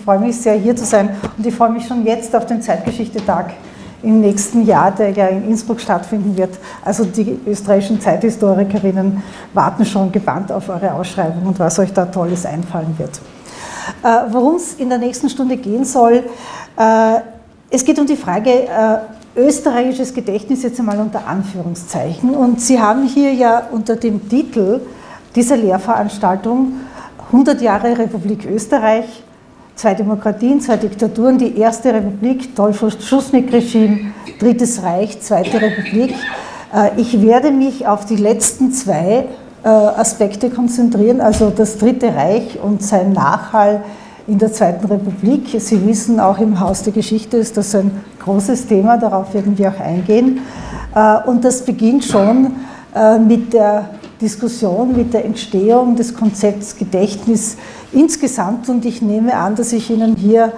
Ich freue mich sehr, hier zu sein und ich freue mich schon jetzt auf den Zeitgeschichtetag im nächsten Jahr, der ja in Innsbruck stattfinden wird. Also die österreichischen Zeithistorikerinnen warten schon gebannt auf eure Ausschreibung und was euch da Tolles einfallen wird. Äh, Worum es in der nächsten Stunde gehen soll, äh, es geht um die Frage äh, österreichisches Gedächtnis jetzt einmal unter Anführungszeichen. Und Sie haben hier ja unter dem Titel dieser Lehrveranstaltung 100 Jahre Republik Österreich, zwei Demokratien, zwei Diktaturen, die erste Republik, Dolphus-Schusnik-Regime, Drittes Reich, Zweite Republik. Äh, ich werde mich auf die letzten zwei äh, Aspekte konzentrieren, also das Dritte Reich und sein Nachhall in der Zweiten Republik. Sie wissen, auch im Haus der Geschichte ist das ein großes Thema, darauf werden wir auch eingehen. Äh, und das beginnt schon mit der Diskussion, mit der Entstehung des Konzepts Gedächtnis insgesamt. Und ich nehme an, dass ich Ihnen hier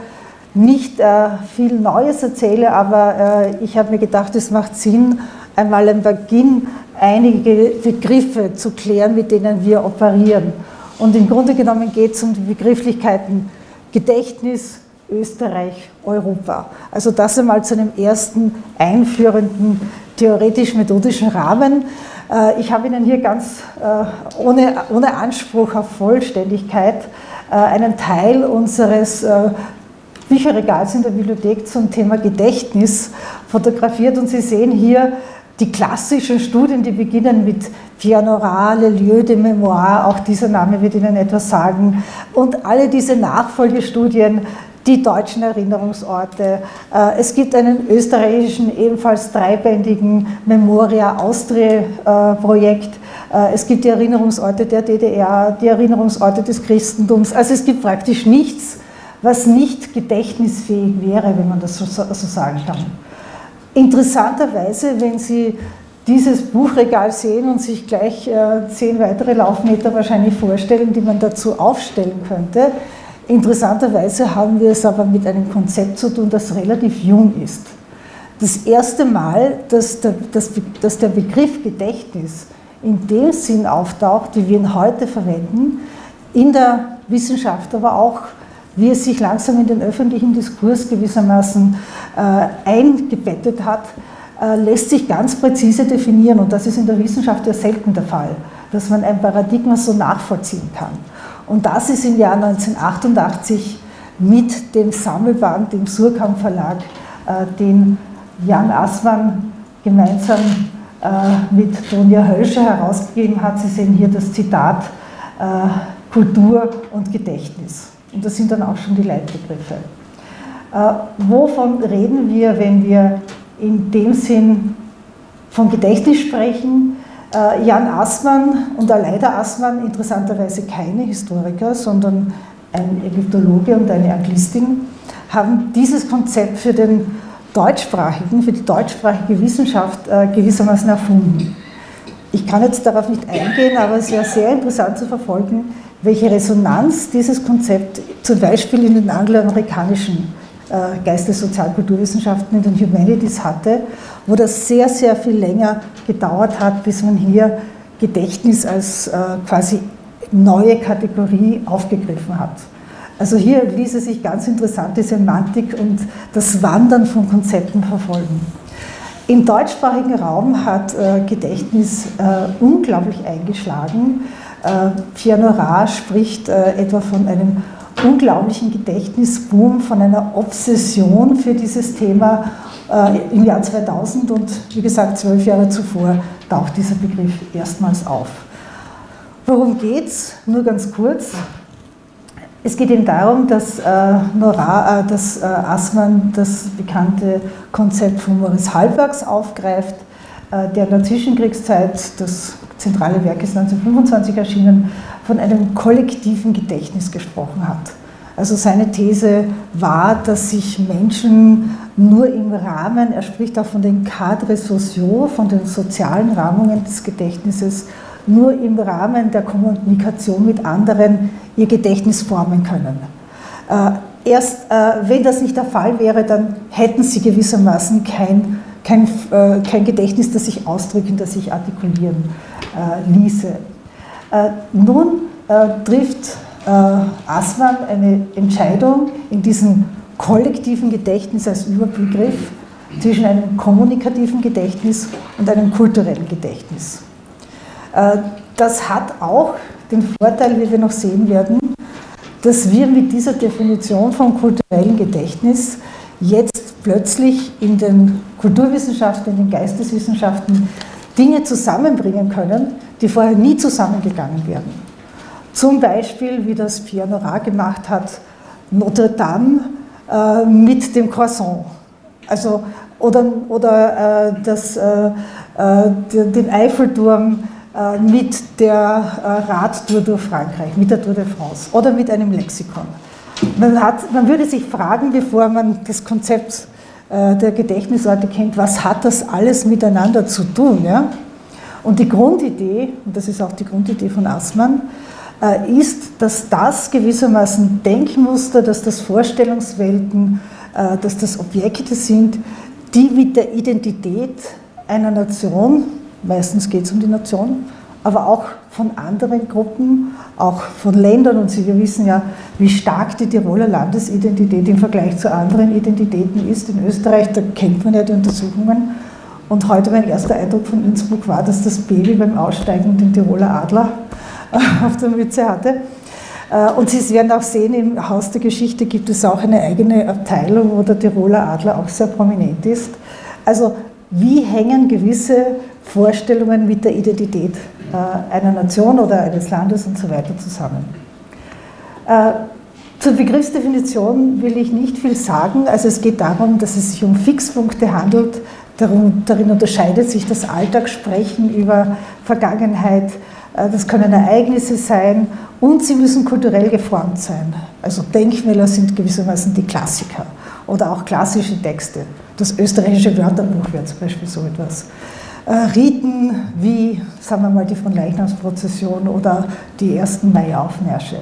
nicht äh, viel Neues erzähle, aber äh, ich habe mir gedacht, es macht Sinn, einmal am Beginn einige Begriffe zu klären, mit denen wir operieren. Und im Grunde genommen geht es um die Begrifflichkeiten Gedächtnis, Österreich, Europa. Also das einmal zu einem ersten einführenden theoretisch-methodischen Rahmen. Äh, ich habe Ihnen hier ganz äh, ohne, ohne Anspruch auf Vollständigkeit äh, einen Teil unseres Bücherregals in der Bibliothek zum Thema Gedächtnis fotografiert. Und Sie sehen hier die klassischen Studien, die beginnen mit Pianorale, Lieu de Mémoire, auch dieser Name wird Ihnen etwas sagen, und alle diese Nachfolgestudien die deutschen Erinnerungsorte. Äh, es gibt einen österreichischen, ebenfalls dreibändigen Memoria Austria-Projekt. Äh, es gibt die Erinnerungsorte der DDR, die Erinnerungsorte des Christentums. Also es gibt praktisch nichts, was nicht gedächtnisfähig wäre, wenn man das so, sagen kann. Interessanterweise, wenn Sie dieses Buchregal sehen und sich gleich äh, zehn weitere Laufmeter wahrscheinlich vorstellen, die man dazu aufstellen könnte, Interessanterweise haben wir es aber mit einem Konzept zu tun, das relativ jung ist. Das erste Mal, dass der, dass, dass der Begriff Gedächtnis in dem Sinn auftaucht, wie wir ihn heute verwenden, in der Wissenschaft, aber auch wie es sich langsam in den öffentlichen Diskurs gewissermaßen äh, eingebettet hat, äh, lässt sich ganz präzise definieren. Und das ist in der Wissenschaft ja selten der Fall, dass man ein Paradigma so nachvollziehen kann. Und das ist im Jahr 1988 mit dem Sammelband im Surkamp Verlag, äh, den Jan Assmann gemeinsam äh, mit Tonja Hölscher herausgegeben hat. Sie sehen hier das Zitat äh, Kultur und Gedächtnis. Und das sind dann auch schon die Leitbegriffe. Wovon reden wir, wenn wir in dem Sinn von Gedächtnis sprechen? Äh, Jan Assmann und Aleida Assmann, interessanterweise keine Historiker, sondern ein Ägyptologe und eine Anglistin, haben dieses Konzept für den deutschsprachigen, für die deutschsprachige Wissenschaft äh, gewissermaßen erfunden. Ich kann jetzt darauf nicht eingehen, aber es wäre sehr interessant zu verfolgen, welche Resonanz dieses Konzept zum Beispiel in den angloamerikanischen äh, Geistes-, Sozial-, Kulturwissenschaften in den Humanities hatte, wo das sehr, sehr viel länger gedauert hat, bis man hier Gedächtnis als äh, quasi neue Kategorie aufgegriffen hat. Also hier ließe sich ganz interessante Semantik und das Wandern von Konzepten verfolgen. Im deutschsprachigen Raum hat äh, Gedächtnis unglaublich eingeschlagen. Pierre Nora spricht etwa von einem unglaublichen Gedächtnisboom, von einer Obsession für dieses Thema äh, im Jahr 2000 und wie gesagt zwölf Jahre zuvor taucht dieser Begriff erstmals auf. Worum geht es? Nur ganz kurz. Es geht eben darum, dass, äh, Nora, äh, dass äh, Assmann das bekannte Konzept von Maurice Halbwerks aufgreift, äh, der in der Zwischenkriegszeit, das zentrale Werk ist 1925 erschienen, von einem kollektiven Gedächtnis gesprochen hat. Also seine These war, dass sich Menschen nur im Rahmen, er spricht auch von den cadres sociaux, von den sozialen Rahmungen des Gedächtnisses, nur im Rahmen der Kommunikation mit anderen ihr Gedächtnis formen können. Äh, erst äh, wenn das nicht der Fall wäre, dann hätten sie gewissermaßen kein, kein, äh, kein Gedächtnis, das sich ausdrücken, das sich artikulieren ließe. Nun trifft äh, Assmann eine Entscheidung in diesem kollektiven Gedächtnis als Überbegriff zwischen einem kommunikativen Gedächtnis und einem kulturellen Gedächtnis. Äh, das hat auch den Vorteil, wie wir noch sehen werden, dass wir mit dieser Definition vom kulturellen Gedächtnis jetzt plötzlich in den Kulturwissenschaften, in den Geisteswissenschaften Dinge zusammenbringen können, die vorher nie zusammengegangen wären. Zum Beispiel, wie das Pierre Nora gemacht hat, Notre Dame äh, mit dem Croissant. Also, oder oder äh, das, äh, äh den Eiffelturm äh, mit der äh, Radtour durch Frankreich, mit der Tour de France oder mit einem Lexikon. Man, hat, man würde sich fragen, bevor man das Konzept der Gedächtnisorte kennt, was hat das alles miteinander zu tun? Ja? Und die Grundidee, und das ist auch die Grundidee von Assmann, ist, dass das gewissermaßen Denkmuster, dass das Vorstellungswelten, dass das Objekte sind, die mit der Identität einer Nation meistens geht es um die Nation, aber auch von anderen Gruppen, auch von Ländern. Und Sie, wissen ja, wie stark die Tiroler Landesidentität im Vergleich zu anderen Identitäten ist. In Österreich, da kennt man ja die Untersuchungen. Und heute mein erster Eindruck von Innsbruck war, dass das Baby beim Aussteigen den Tiroler Adler auf der Mütze hatte. Äh, und Sie werden auch sehen, im Haus der Geschichte gibt es auch eine eigene Abteilung, wo der Tiroler Adler auch sehr prominent ist. Also wie hängen gewisse Vorstellungen mit der Identität äh, einer Nation oder eines Landes und so weiter zusammen. Äh, zur Begriffsdefinition will ich nicht viel sagen. Also es geht darum, dass es sich um Fixpunkte handelt. Darum, darin unterscheidet sich das Alltagssprechen über Vergangenheit. Äh, das können Ereignisse sein und sie müssen kulturell geformt sein. Also Denkmäler sind gewissermaßen die Klassiker oder auch klassische Texte. Das österreichische Wörterbuch wäre zum Beispiel so etwas. Äh, Riten wie, sagen wir mal, die von Leichnamsprozession oder die ersten Maiaufmärsche.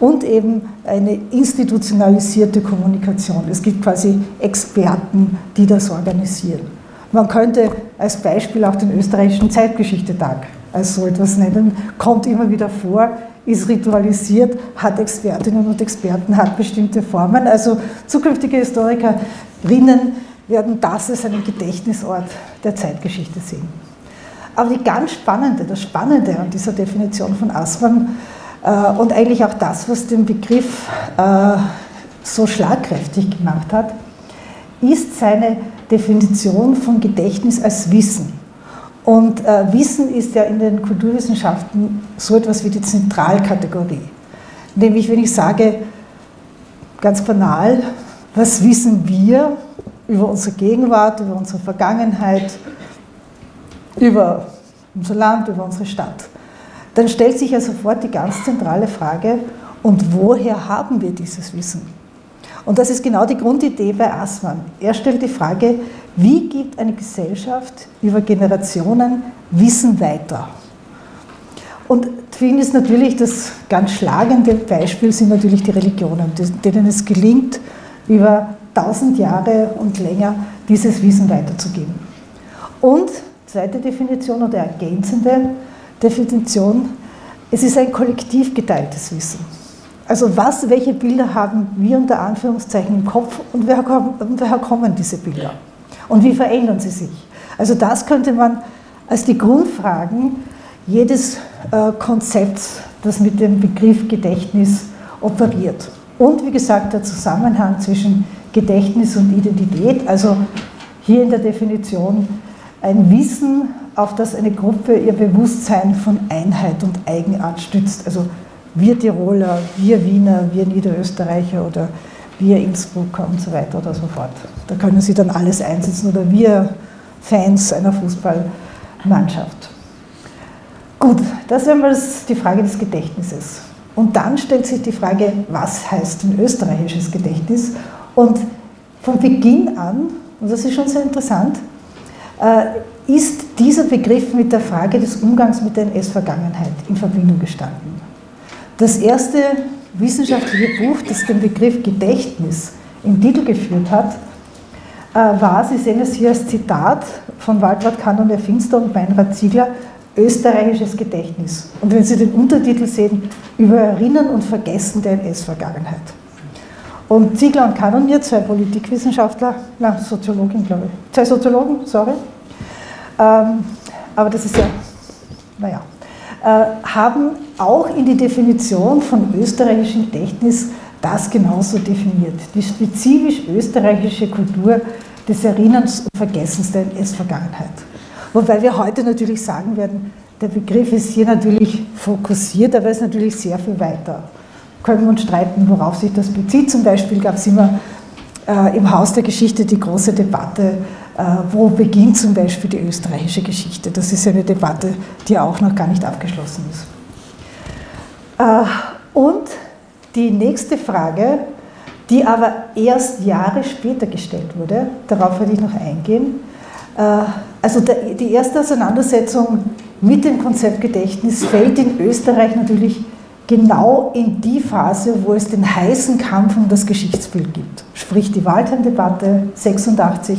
Und eben eine institutionalisierte Kommunikation. Es gibt quasi Experten, die das organisieren. Man könnte als Beispiel auch den österreichischen Zeitgeschichtetag als so etwas nennen, kommt immer wieder vor, ist ritualisiert, hat Expertinnen und Experten, hat bestimmte Formen. Also zukünftige Historikerinnen werden das als einen Gedächtnisort der Zeitgeschichte sehen. Aber die ganz spannende, das Spannende an dieser Definition von Assmann äh, und eigentlich auch das, was den Begriff äh, so schlagkräftig gemacht hat, ist seine Definition von Gedächtnis als Wissen. Und äh, Wissen ist ja in den Kulturwissenschaften so etwas wie die Zentralkategorie. Nämlich, wenn ich sage, ganz banal, was wissen wir über unsere Gegenwart, über unsere Vergangenheit, über unser Land, über unsere Stadt. Dann stellt sich ja sofort die ganz zentrale Frage, und woher haben wir dieses Wissen? Und das ist genau die Grundidee bei Assmann. Er stellt die Frage, wie gibt eine Gesellschaft über Generationen Wissen weiter? Und für ihn ist natürlich das ganz schlagende Beispiel sind natürlich die Religionen, denen es gelingt, über tausend Jahre und länger dieses Wissen weiterzugeben. Und zweite Definition oder ergänzende Definition, es ist ein kollektiv geteiltes Wissen. Also was, welche Bilder haben wir unter Anführungszeichen im Kopf und woher kommen diese Bilder? Und wie verändern sie sich? Also das könnte man als die Grundfragen jedes äh, Konzepts, das mit dem Begriff Gedächtnis operiert. Und wie gesagt, der Zusammenhang zwischen Gedächtnis und Identität, also hier in der Definition ein Wissen, auf das eine Gruppe ihr Bewusstsein von Einheit und Eigenart stützt. Also wir Tiroler, wir Wiener, wir Niederösterreicher oder wir Innsbrucker und so weiter oder so fort. Da können Sie dann alles einsetzen oder wir Fans einer Fußballmannschaft. Gut, das wäre mal die Frage des Gedächtnisses. Und dann stellt sich die Frage, was heißt ein österreichisches Gedächtnis? Und von Beginn an, und das ist schon sehr interessant, äh, ist dieser Begriff mit der Frage des Umgangs mit der NS-Vergangenheit in Verbindung gestanden. Das erste wissenschaftliche Buch, das den Begriff Gedächtnis im Titel geführt hat, äh, war, Sie sehen es hier als Zitat von Waltraud Kanon der Finster und Meinrad Ziegler, österreichisches Gedächtnis. Und wenn Sie den Untertitel sehen, über Erinnern und Vergessen der NS-Vergangenheit. Und Ziegler und Kanonier, zwei Politikwissenschaftler, na, Soziologin, glaube ich, zwei Soziologen, sorry, ähm, aber das ist ja, naja, äh, haben auch in die Definition von österreichischem Gedächtnis das genauso definiert. Die spezifisch österreichische Kultur des Erinnerns und Vergessens der NS-Vergangenheit. Wobei wir heute natürlich sagen werden, der Begriff ist hier natürlich fokussiert, aber ist natürlich sehr viel weiter. Können wir uns streiten, worauf sich das bezieht. Zum Beispiel gab es immer äh, im Haus der Geschichte die große Debatte, äh, wo beginnt zum Beispiel die österreichische Geschichte. Das ist eine Debatte, die auch noch gar nicht abgeschlossen ist. Äh, und die nächste Frage, die aber erst Jahre später gestellt wurde, darauf werde ich noch eingehen. Äh, also die erste Auseinandersetzung mit dem Konzept Gedächtnis fällt in Österreich natürlich genau in die Phase, wo es den heißen Kampf um das Geschichtsbild gibt. Sprich die Waldheim-Debatte 86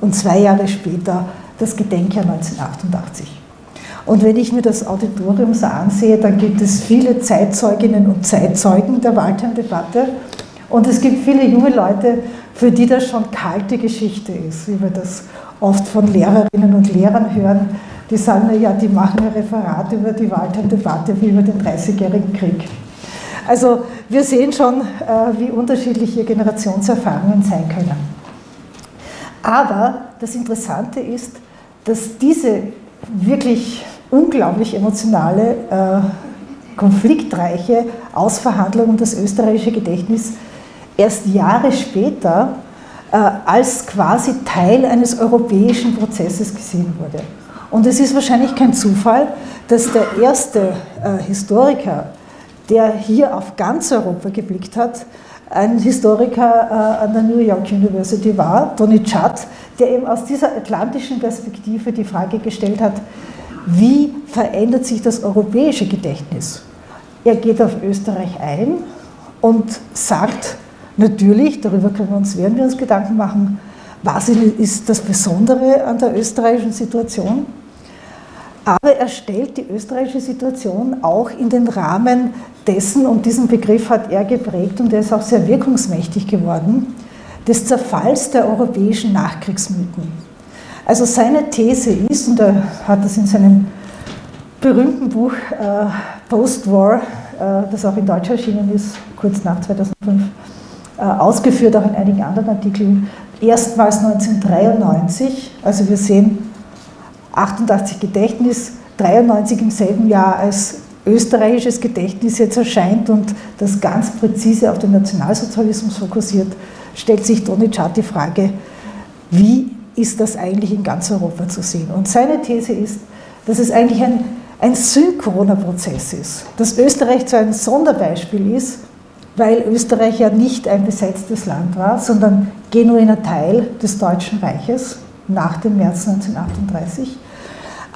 und zwei Jahre später das Gedenkjahr 1988. Und wenn ich mir das Auditorium so ansehe, dann gibt es viele Zeitzeuginnen und Zeitzeugen der Waldheim-Debatte. Und es gibt viele junge Leute, für die das schon kalte Geschichte ist, wie wir das oft von Lehrerinnen und Lehrern hören. Die sagen, naja, die machen ein Referat über die Waldheim-Debatte wie über den Dreißigjährigen Krieg. Also wir sehen schon, äh, wie unterschiedlich hier Generationserfahrungen sein können. Aber das Interessante ist, dass diese wirklich unglaublich emotionale, äh, konfliktreiche Ausverhandlung um das österreichische Gedächtnis erst Jahre später äh, als quasi Teil eines europäischen Prozesses gesehen wurde. Und es ist wahrscheinlich kein Zufall, dass der erste äh, Historiker, der hier auf ganz Europa geblickt hat, ein Historiker äh, an der New York University war, Tony Chudd, der eben aus dieser atlantischen Perspektive die Frage gestellt hat, wie verändert sich das europäische Gedächtnis? Er geht auf Österreich ein und sagt natürlich, darüber können wir uns, werden wir uns Gedanken machen, was ist das Besondere an der österreichischen Situation? Aber er stellt die österreichische Situation auch in den Rahmen dessen, und diesen Begriff hat er geprägt und er ist auch sehr wirkungsmächtig geworden, des Zerfalls der europäischen Nachkriegsmythen. Also seine These ist, und er hat das in seinem berühmten Buch äh, Post-War, äh, das auch in Deutsch erschienen ist, kurz nach 2005, äh, ausgeführt, auch in einigen anderen Artikeln, erstmals 1993, also wir sehen 88 Gedächtnis, 93 im selben Jahr als österreichisches Gedächtnis jetzt erscheint und das ganz präzise auf den Nationalsozialismus fokussiert, stellt sich Tony Chart die Frage, wie ist das eigentlich in ganz Europa zu sehen? Und seine These ist, dass es eigentlich ein, ein synchroner Prozess ist, dass Österreich zwar ein Sonderbeispiel ist, weil Österreich ja nicht ein besetztes Land war, sondern genuiner Teil des Deutschen Reiches nach dem März 1938,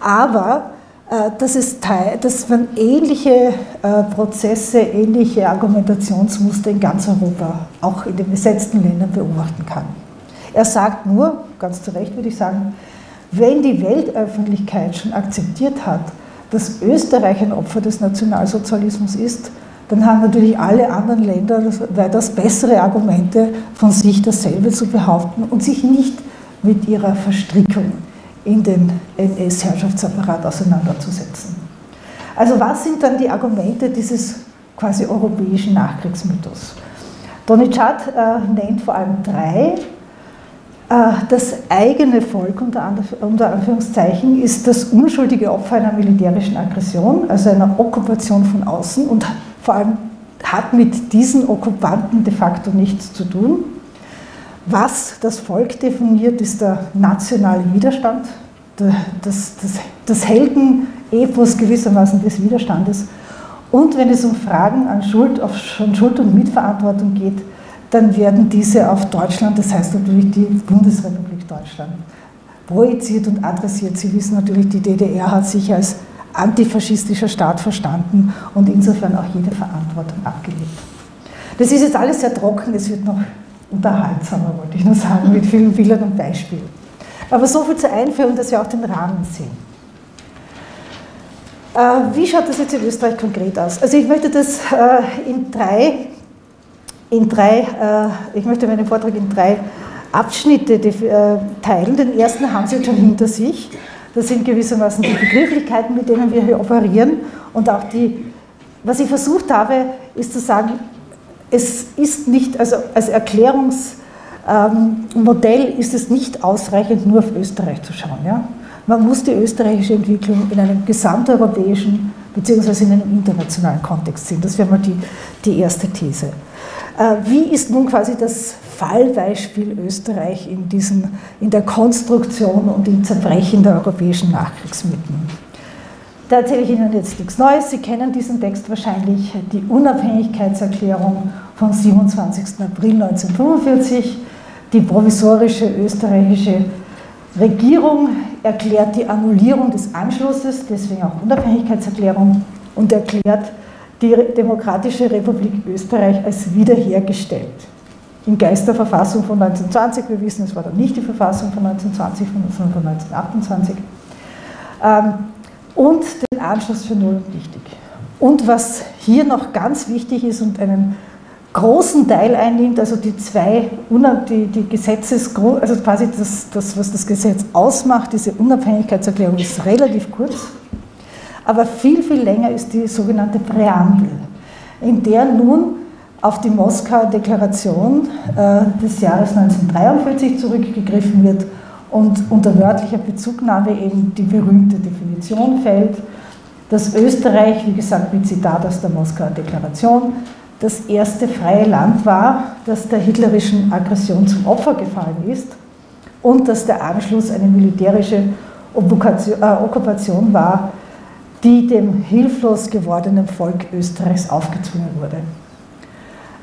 aber äh, dass, es Teil, dass man ähnliche äh, Prozesse, ähnliche Argumentationsmuster in ganz Europa, auch in den besetzten Ländern beobachten kann. Er sagt nur, ganz zu Recht würde ich sagen, wenn die Weltöffentlichkeit schon akzeptiert hat, dass Österreich ein Opfer des Nationalsozialismus ist, dann haben natürlich alle anderen Länder weitaus bessere Argumente von sich dasselbe zu behaupten und sich nicht mit ihrer Verstrickung in den NS-Herrschaftsapparat auseinanderzusetzen. Also was sind dann die Argumente dieses quasi europäischen Nachkriegsmythos? Doniczat äh, nennt vor allem drei. Äh, das eigene Volk unter, unter Anführungszeichen ist das unschuldige Opfer einer militärischen Aggression, also einer Okkupation von außen und vor allem hat mit diesen Okkupanten de facto nichts zu tun. Was das Volk definiert, ist der nationale Widerstand, das, das, das Heldenepos gewissermaßen des Widerstandes. Und wenn es um Fragen an Schuld, auf Schuld und Mitverantwortung geht, dann werden diese auf Deutschland, das heißt natürlich die Bundesrepublik Deutschland, projiziert und adressiert. Sie wissen natürlich, die DDR hat sich als antifaschistischer Staat verstanden und insofern auch jede Verantwortung abgelegt. Das ist jetzt alles sehr trocken, es wird noch unterhaltsamer, wollte ich nur sagen, mit vielen Bildern und Beispielen. Aber so viel zur Einführung, dass wir auch den Rahmen sehen. Äh, wie schaut das jetzt in Österreich konkret aus? Also ich möchte das äh, in drei, in drei äh, ich möchte meinen Vortrag in drei Abschnitte teilen. Den ersten haben Sie jetzt schon hinter sich. Das sind gewissermaßen die Begrifflichkeiten, mit denen wir hier operieren und auch die, was ich versucht habe, ist zu sagen, es ist nicht, also als Erklärungsmodell ähm, ist es nicht ausreichend, nur auf Österreich zu schauen. Ja? Man muss die österreichische Entwicklung in einem gesamteuropäischen bzw. in einem internationalen Kontext sehen. Das wäre mal die, die erste These. Äh, wie ist nun quasi das Fallbeispiel Österreich in, diesem, in der Konstruktion und im Zerbrechen der europäischen Nachkriegsmythen? Da erzähle ich Ihnen jetzt nichts Neues. Sie kennen diesen Text wahrscheinlich, die Unabhängigkeitserklärung vom 27. April 1945, die provisorische österreichische Regierung erklärt die Annullierung des Anschlusses, deswegen auch Unabhängigkeitserklärung, und erklärt die Demokratische Republik Österreich als wiederhergestellt. Im Geist der Verfassung von 1920, wir wissen, es war dann nicht die Verfassung von 1920, sondern von 1928, ähm, und den Anschluss für null und wichtig. Und was hier noch ganz wichtig ist und einen großen Teil einnimmt, also die zwei, die, die Gesetzes, also quasi das, das, was das Gesetz ausmacht, diese Unabhängigkeitserklärung ist relativ kurz, aber viel, viel länger ist die sogenannte Präambel, in der nun auf die Moskauer Deklaration äh, des Jahres 1943 zurückgegriffen wird und unter wörtlicher Bezugnahme eben die berühmte Definition fällt, dass Österreich, wie gesagt, mit Zitat aus der Moskauer Deklaration, das erste freie Land war, das der hitlerischen Aggression zum Opfer gefallen ist und dass der Anschluss eine militärische äh, Okkupation war, die dem hilflos gewordenen Volk Österreichs aufgezwungen wurde.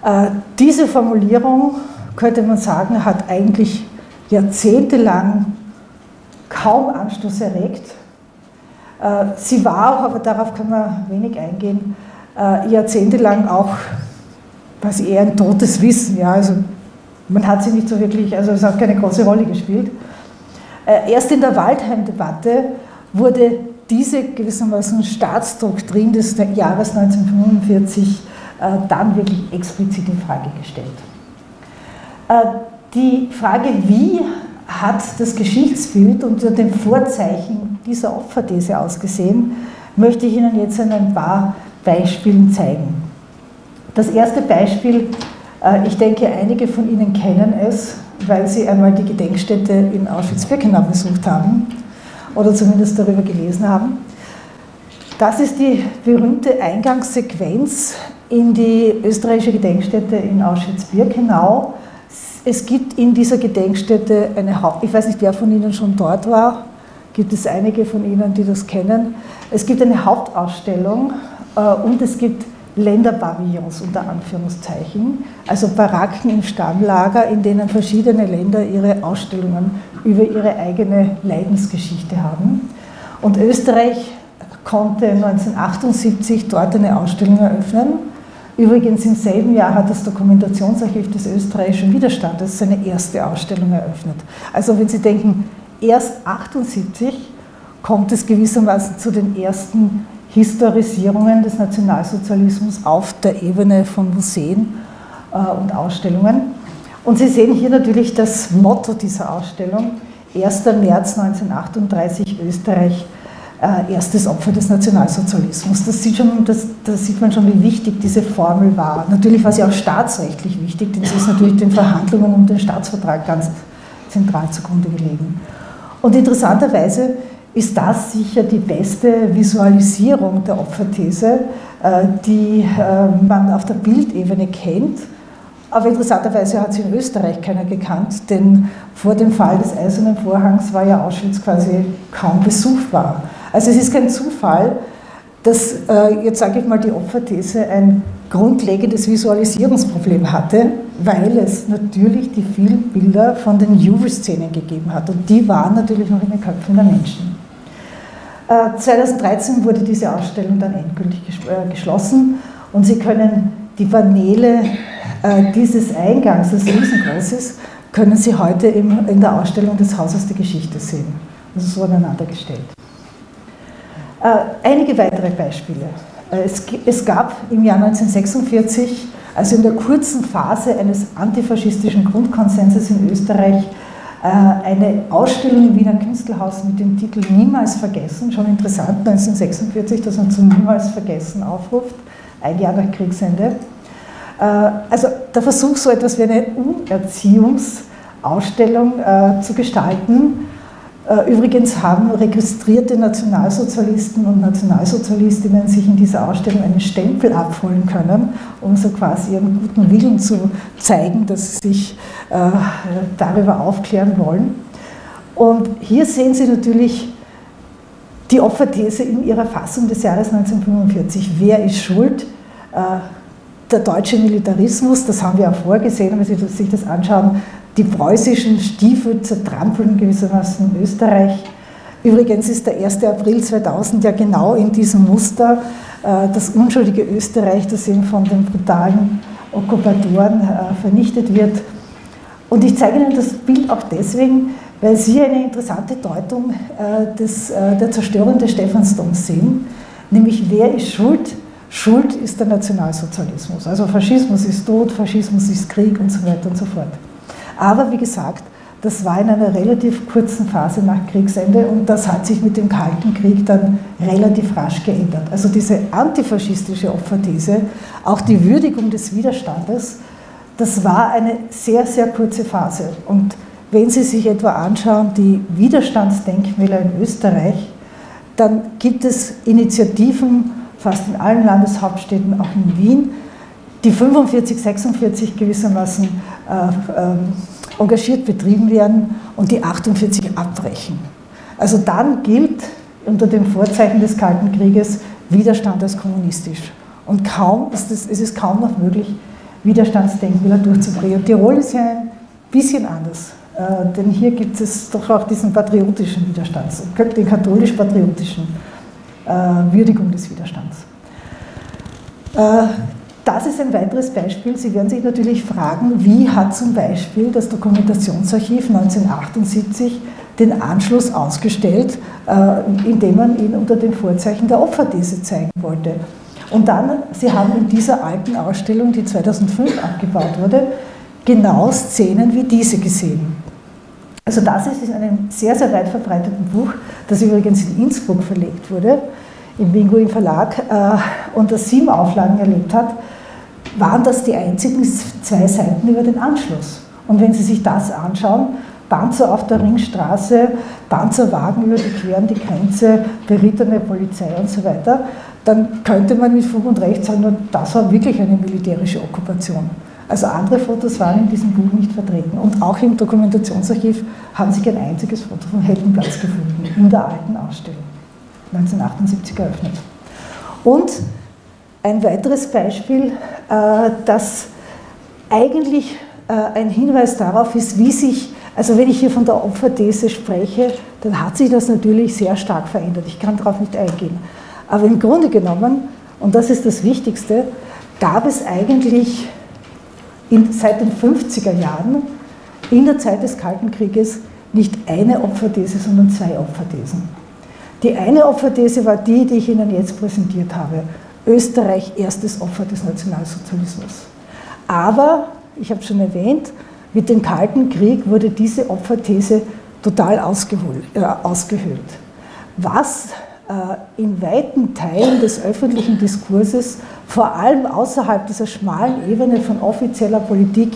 Äh, diese Formulierung, könnte man sagen, hat eigentlich jahrzehntelang kaum Anstoß erregt. Äh, sie war auch, aber darauf können wir wenig eingehen, jahrzehntelang auch quasi eher ein totes Wissen. Ja? Also man hat sie nicht so wirklich, also es hat keine große Rolle gespielt. Äh, erst in der Waldheim-Debatte wurde diese gewissermaßen Staatsdoktrin des Jahres 1945 äh, dann wirklich explizit in Frage gestellt. Die Frage, wie hat das Geschichtsbild unter dem Vorzeichen dieser Opferthese ausgesehen, möchte ich Ihnen jetzt an ein paar Beispielen zeigen. Das erste Beispiel, äh, ich denke, einige von Ihnen kennen es, weil Sie einmal die Gedenkstätte in Auschwitz-Birkenau besucht haben oder zumindest darüber gelesen haben. Das ist die berühmte Eingangssequenz in die österreichische Gedenkstätte in Auschwitz-Birkenau. Es gibt in dieser Gedenkstätte eine Haupt, ich weiß nicht, wer von Ihnen schon dort war, gibt es einige von Ihnen, die das kennen. Es gibt eine Hauptausstellung äh, und es gibt Länderpavillons unter Anführungszeichen, also Baracken im Stammlager, in denen verschiedene Länder ihre Ausstellungen über ihre eigene Leidensgeschichte haben. Und Österreich konnte 1978 dort eine Ausstellung eröffnen. Übrigens im selben Jahr hat das Dokumentationsarchiv des österreichischen Widerstandes seine erste Ausstellung eröffnet. Also wenn Sie denken, erst 1978 kommt es gewissermaßen zu den ersten Historisierungen des Nationalsozialismus auf der Ebene von Museen äh, und Ausstellungen. Und Sie sehen hier natürlich das Motto dieser Ausstellung, 1. März 1938 Österreich, äh, erstes Opfer des Nationalsozialismus. Das sieht, schon, das, das sieht man schon, wie wichtig diese Formel war. Natürlich war sie auch staatsrechtlich wichtig, denn sie ist natürlich den Verhandlungen um den Staatsvertrag ganz zentral zugrunde gelegen. Und interessanterweise ist das sicher die beste Visualisierung der Opferthese, äh, die äh, man auf der Bildebene kennt. Aber interessanterweise hat sie in Österreich keiner gekannt, denn vor dem Fall des Eisernen Vorhangs war ja Auschwitz quasi kaum besuchbar. Also es ist kein Zufall, dass äh, jetzt sage ich mal die Opferthese ein grundlegendes Visualisierungsproblem hatte, weil es natürlich die vielen Bilder von den Juve-Szenen gegeben hat und die waren natürlich noch in den Köpfen der Menschen. 2013 äh, wurde diese Ausstellung dann endgültig äh, geschlossen und Sie können die Paneele dieses Eingangs, das riesengroß können Sie heute in der Ausstellung des Hauses der Geschichte sehen. Also so aneinander gestellt. Einige weitere Beispiele. Es, es gab im Jahr 1946, also in der kurzen Phase eines antifaschistischen Grundkonsenses in Österreich, eine Ausstellung im Wiener Künstlerhaus mit dem Titel Niemals vergessen, schon interessant 1946, dass man zum Niemals vergessen aufruft, ein Jahr nach Kriegsende. Also der Versuch, so etwas wie eine Umerziehungsausstellung zu gestalten, äh, übrigens haben registrierte Nationalsozialisten und Nationalsozialistinnen sich in dieser Ausstellung einen Stempel abholen können, um so quasi ihren guten Willen zu zeigen, dass sie sich äh, darüber aufklären wollen. Und hier sehen Sie natürlich die Opferthese in ihrer Fassung des Jahres 1945. Wer ist schuld? Äh, der deutsche Militarismus, das haben wir auch vorgesehen, wenn Sie sich das anschauen, die preußischen Stiefel zertrampeln gewissermaßen Österreich. Übrigens ist der 1. April 2000 ja genau in diesem Muster äh, das unschuldige Österreich, das eben von den brutalen Okkupatoren äh, vernichtet wird. Und ich zeige Ihnen das Bild auch deswegen, weil Sie eine interessante Deutung äh, des, der Zerstörung des Stephansdoms sehen, nämlich wer ist schuld? Schuld ist der Nationalsozialismus. Also Faschismus ist Tod, Faschismus ist Krieg und so weiter und so fort. Aber wie gesagt, das war in einer relativ kurzen Phase nach Kriegsende und das hat sich mit dem Kalten Krieg dann relativ rasch geändert. Also diese antifaschistische Opferthese, auch die Würdigung des Widerstandes, das war eine sehr, sehr kurze Phase. Und wenn Sie sich etwa anschauen, die Widerstandsdenkmäler in Österreich, dann gibt es Initiativen fast in allen Landeshauptstädten, auch in Wien, die 45, 46 gewissermaßen äh, äh, engagiert betrieben werden und die 48 abbrechen. Also dann gilt unter dem Vorzeichen des Kalten Krieges Widerstand als kommunistisch. Und kaum ist es, es ist kaum noch möglich, Widerstandsdenkmäler durchzubringen. Tirol ist ja ein bisschen anders, äh, denn hier gibt es doch auch diesen patriotischen Widerstand, den katholisch-patriotischen äh, Würdigung des Widerstands. Das ist ein weiteres Beispiel. Sie werden sich natürlich fragen, wie hat zum Beispiel das Dokumentationsarchiv 1978 den Anschluss ausgestellt, äh, indem man ihn unter dem Vorzeichen der Opferthese zeigen wollte. Und dann, Sie haben in dieser alten Ausstellung, die 2005 abgebaut wurde, genau Szenen wie diese gesehen. Also das ist in einem sehr, sehr weit verbreiteten Buch, das übrigens in Innsbruck verlegt wurde, im Bingo Verlag äh, und das sieben Auflagen erlebt hat waren das die einzigen zwei Seiten über den Anschluss. Und wenn Sie sich das anschauen, Panzer auf der Ringstraße, Panzerwagen überqueren die Grenze, berittene Polizei und so weiter, dann könnte man mit Fug und Recht sagen, das war wirklich eine militärische Okkupation. Also andere Fotos waren in diesem Buch nicht vertreten. Und auch im Dokumentationsarchiv haben Sie kein einziges Foto von Heldenplatz gefunden, in der alten Ausstellung, 1978 eröffnet. Und ein weiteres Beispiel, äh, das eigentlich äh, ein Hinweis darauf ist, wie sich, also wenn ich hier von der Opferthese spreche, dann hat sich das natürlich sehr stark verändert. Ich kann darauf nicht eingehen. Aber im Grunde genommen, und das ist das Wichtigste, gab es eigentlich in, seit den 50er Jahren in der Zeit des Kalten Krieges nicht eine Opferthese, sondern zwei Opferthesen. Die eine Opferthese war die, die ich Ihnen jetzt präsentiert habe. Österreich erstes Opfer des Nationalsozialismus. Aber, ich habe schon erwähnt, mit dem Kalten Krieg wurde diese Opferthese total äh, ausgehöhlt. Was äh, in weiten Teilen des öffentlichen Diskurses, vor allem außerhalb dieser schmalen Ebene von offizieller Politik,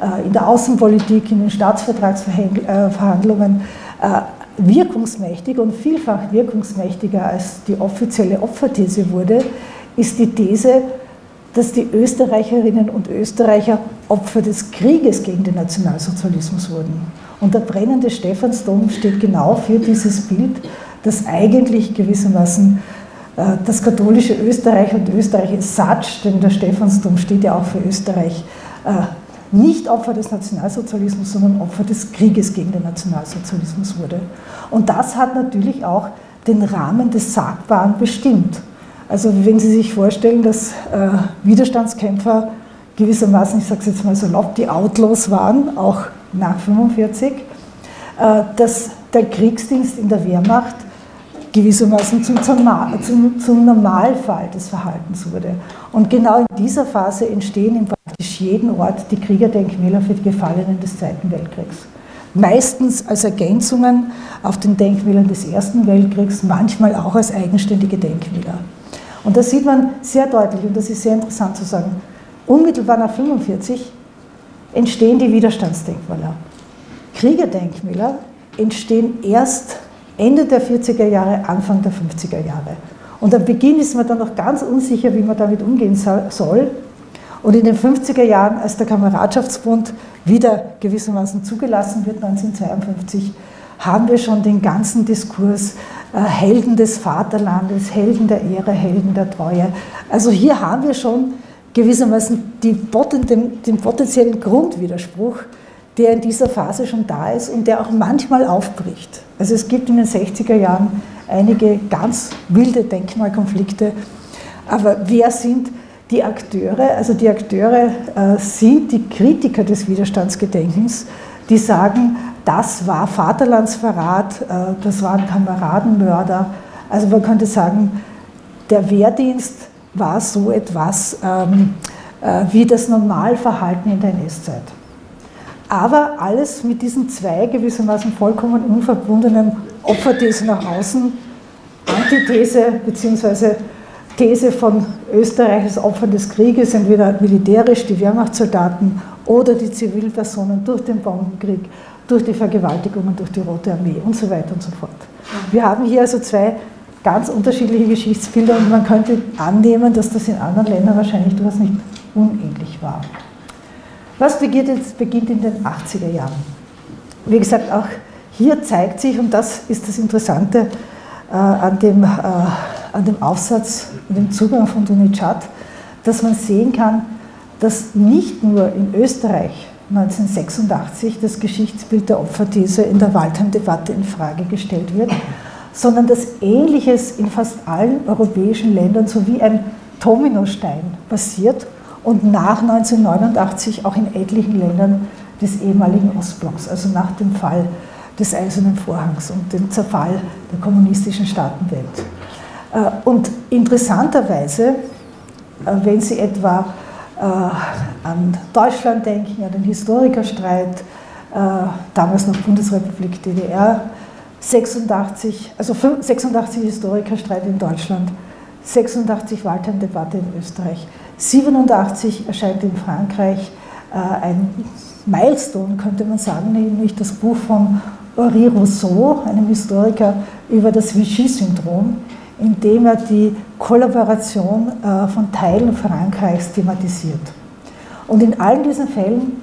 äh, in der Außenpolitik, in den Staatsvertragsverhandlungen, äh, wirkungsmächtig und vielfach wirkungsmächtiger als die offizielle Opferthese wurde, ist die These, dass die Österreicherinnen und Österreicher Opfer des Krieges gegen den Nationalsozialismus wurden. Und der brennende Stephansdom steht genau für dieses Bild, dass eigentlich gewissermaßen äh, das katholische Österreich und Österreich ist Satsch, denn der Stephansdom steht ja auch für Österreich, äh, nicht Opfer des Nationalsozialismus, sondern Opfer des Krieges gegen den Nationalsozialismus wurde. Und das hat natürlich auch den Rahmen des Sagbaren bestimmt. Also wenn Sie sich vorstellen, dass äh, Widerstandskämpfer gewissermaßen, ich sage es jetzt mal so laut, die Outlaws waren, auch nach 1945, äh, dass der Kriegsdienst in der Wehrmacht gewissermaßen zum, zum, zum, Normalfall des Verhaltens wurde. Und genau in dieser Phase entstehen in praktisch jedem Ort die Kriegerdenkmäler für die Gefallenen des Zweiten Weltkriegs. Meistens als Ergänzungen auf den Denkmälern des Ersten Weltkriegs, manchmal auch als eigenständige Denkmäler. Und da sieht man sehr deutlich, und das ist sehr interessant zu sagen, unmittelbar nach 1945 entstehen die Widerstandsdenkmäler. Kriegerdenkmäler entstehen erst Ende der 40er Jahre, Anfang der 50er Jahre. Und am Beginn ist man dann noch ganz unsicher, wie man damit umgehen soll. Und in den 50er Jahren, als der Kameradschaftsbund wieder gewissermaßen zugelassen wird, 1952, haben wir schon den ganzen Diskurs äh, Helden des Vaterlandes, Helden der Ehre, Helden der Treue. Also hier haben wir schon gewissermaßen die, den, den potenziellen Grundwiderspruch der in dieser Phase schon da ist und der auch manchmal aufbricht. Also es gibt in den 60er Jahren einige ganz wilde Denkmalkonflikte, aber wer sind die Akteure? Also die Akteure äh, sind die Kritiker des Widerstandsgedenkens, die sagen, das war Vaterlandsverrat, äh, das waren Kameradenmörder. Also man könnte sagen, der Wehrdienst war so etwas ähm, äh, wie das Normalverhalten in der NS-Zeit aber alles mit diesen zwei gewissermaßen vollkommen unverbundenen Opferthesen nach außen, Antithese bzw. These von Österreich als Opfer des Krieges, entweder militärisch die Wehrmachtssoldaten oder die Zivilpersonen durch den Bombenkrieg, durch die Vergewaltigungen durch die Rote Armee und so weiter und so fort. Wir haben hier also zwei ganz unterschiedliche Geschichtsbilder und man könnte annehmen, dass das in anderen Ländern wahrscheinlich durchaus nicht unähnlich war. Was beginnt, jetzt, beginnt in den 80er Jahren? Wie gesagt, auch hier zeigt sich, und das ist das Interessante äh, an, dem, äh, an dem Aufsatz, dem Zugang von Dunichat, dass man sehen kann, dass nicht nur in Österreich 1986 das Geschichtsbild der Opferthese in der Waldheim-Debatte in Frage gestellt wird, sondern dass Ähnliches in fast allen europäischen Ländern so wie ein Dominostein passiert und nach 1989 auch in etlichen Ländern des ehemaligen Ostblocks, also nach dem Fall des Eisernen Vorhangs und dem Zerfall der kommunistischen Staatenwelt. Äh, und interessanterweise, äh, wenn Sie etwa an Deutschland denken, an den Historikerstreit, damals noch Bundesrepublik DDR, 86, also 86 Historikerstreit in Deutschland, 86 Waldheim-Debatte in Österreich, 87 erscheint in Frankreich äh, ein Milestone, könnte man sagen, nämlich das Buch von Henri Rousseau, einem Historiker, über das Vichy-Syndrom, in dem er die Kollaboration äh, von Teilen Frankreichs thematisiert. Und in allen diesen Fällen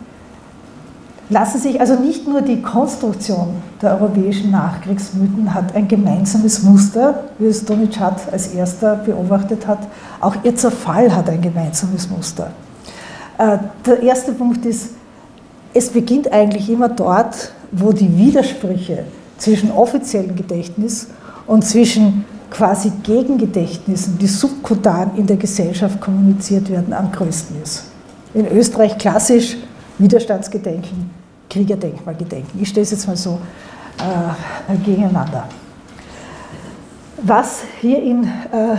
lassen sich also nicht nur die Konstruktion der europäischen Nachkriegsmythen hat ein gemeinsames Muster, wie es Donitschat als erster beobachtet hat, auch ihr Zerfall hat ein gemeinsames Muster. Äh, der erste Punkt ist, es beginnt eigentlich immer dort, wo die Widersprüche zwischen offiziellem Gedächtnis und zwischen quasi Gegengedächtnissen, die subkutan in der Gesellschaft kommuniziert werden, am größten ist. In Österreich klassisch Widerstandsgedenken, Kriegerdenkmalgedenken. Ich stelle es jetzt mal so äh, gegeneinander. Was hier in äh,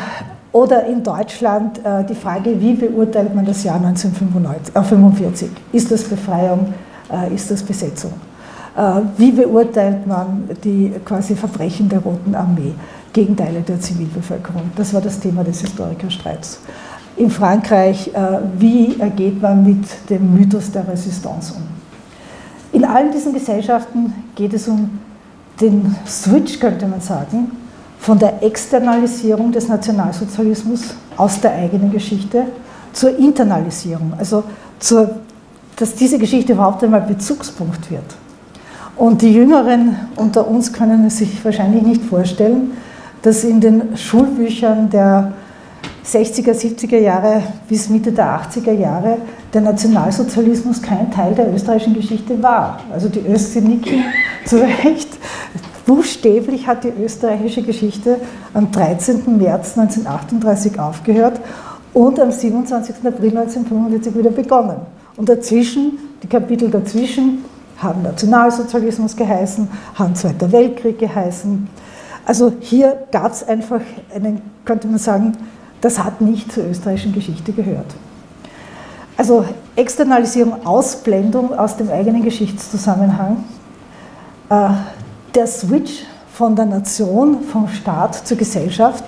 oder in Deutschland äh, die Frage, wie beurteilt man das Jahr 1945? Äh, ist das Befreiung? Äh, ist das Besetzung? Äh, wie beurteilt man die quasi Verbrechen der Roten Armee gegen Teile der Zivilbevölkerung? Das war das Thema des Historikerstreits. In Frankreich, wie geht man mit dem Mythos der Resistance um? In allen diesen Gesellschaften geht es um den Switch, könnte man sagen, von der Externalisierung des Nationalsozialismus aus der eigenen Geschichte zur Internalisierung, also zur, dass diese Geschichte überhaupt einmal Bezugspunkt wird. Und die Jüngeren unter uns können es sich wahrscheinlich nicht vorstellen, dass in den Schulbüchern der 60er, 70er Jahre bis Mitte der 80er Jahre der Nationalsozialismus kein Teil der österreichischen Geschichte war. Also die Östeniken zu Recht. Buchstäblich hat die österreichische Geschichte am 13. März 1938 aufgehört und am 27. April 1945 wieder begonnen. Und dazwischen, die Kapitel dazwischen, haben Nationalsozialismus geheißen, haben Zweiter Weltkrieg geheißen. Also hier gab es einfach einen, könnte man sagen, das hat nicht zur österreichischen Geschichte gehört. Also Externalisierung, Ausblendung aus dem eigenen Geschichtszusammenhang, äh, der Switch von der Nation, vom Staat zur Gesellschaft,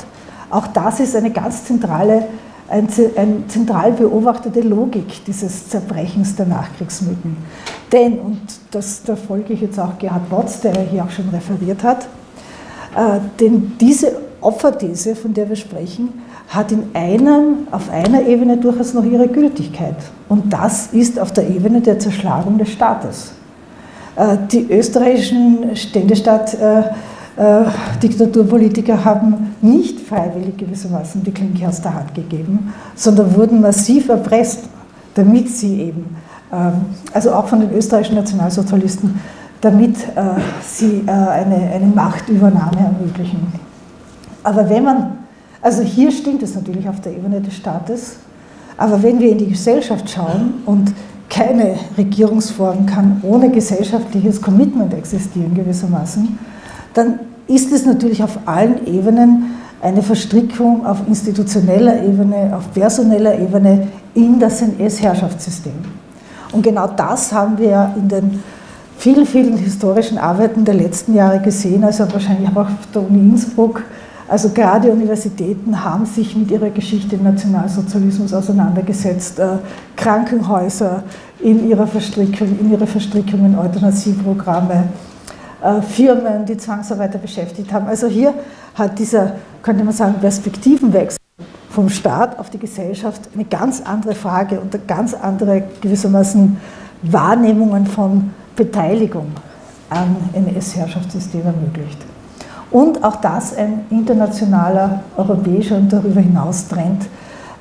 auch das ist eine ganz zentrale, ein, ein zentral beobachtete Logik dieses Zerbrechens der Nachkriegsmythen. Denn, und das, da folge ich jetzt auch Gerhard Watz, der hier auch schon referiert hat, denn diese Opferthese, von der wir sprechen, hat in einem, auf einer Ebene durchaus noch ihre Gültigkeit. Und das ist auf der Ebene der Zerschlagung des Staates. Äh, die österreichischen Ständestaat äh, äh, Diktaturpolitiker haben nicht freiwillig gewissermaßen die Klinke aus der Hand gegeben, sondern wurden massiv erpresst, damit sie eben, ähm, also auch von den österreichischen Nationalsozialisten, damit äh, sie äh, eine, eine Machtübernahme ermöglichen. Aber wenn man, also hier stimmt es natürlich auf der Ebene des Staates, aber wenn wir in die Gesellschaft schauen und keine Regierungsform kann ohne gesellschaftliches Commitment existieren gewissermaßen, dann ist es natürlich auf allen Ebenen eine Verstrickung auf institutioneller Ebene, auf personeller Ebene in das NS-Herrschaftssystem. Und genau das haben wir in den vielen, vielen historischen Arbeiten der letzten Jahre gesehen, also wahrscheinlich auch auf der Uni Innsbruck. Also gerade Universitäten haben sich mit ihrer Geschichte im Nationalsozialismus auseinandergesetzt. Äh, Krankenhäuser in ihrer Verstrickung, in ihre Verstrickung in Euthanasieprogramme, äh, Firmen, die Zwangsarbeiter beschäftigt haben. Also hier hat dieser, könnte man sagen, Perspektivenwechsel vom Staat auf die Gesellschaft eine ganz andere Frage und eine ganz andere gewissermaßen Wahrnehmungen von Beteiligung am NS-Herrschaftssystem ermöglicht. Und auch das ein internationaler, europäischer und darüber hinaus Trend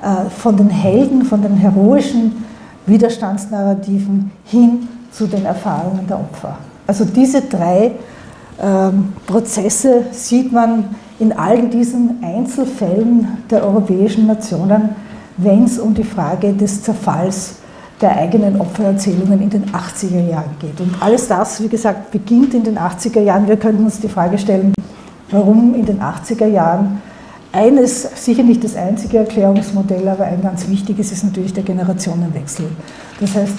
äh, von den Helden, von den heroischen Widerstandsnarrativen hin zu den Erfahrungen der Opfer. Also diese drei ähm, Prozesse sieht man in all diesen Einzelfällen der europäischen Nationen, wenn es um die Frage des Zerfalls der eigenen Opfererzählungen in den 80er Jahren geht. Und alles das, wie gesagt, beginnt in den 80er Jahren. Wir könnten uns die Frage stellen, warum in den 80er Jahren. Eines, sicher nicht das einzige Erklärungsmodell, aber ein ganz wichtiges ist natürlich der Generationenwechsel. Das heißt,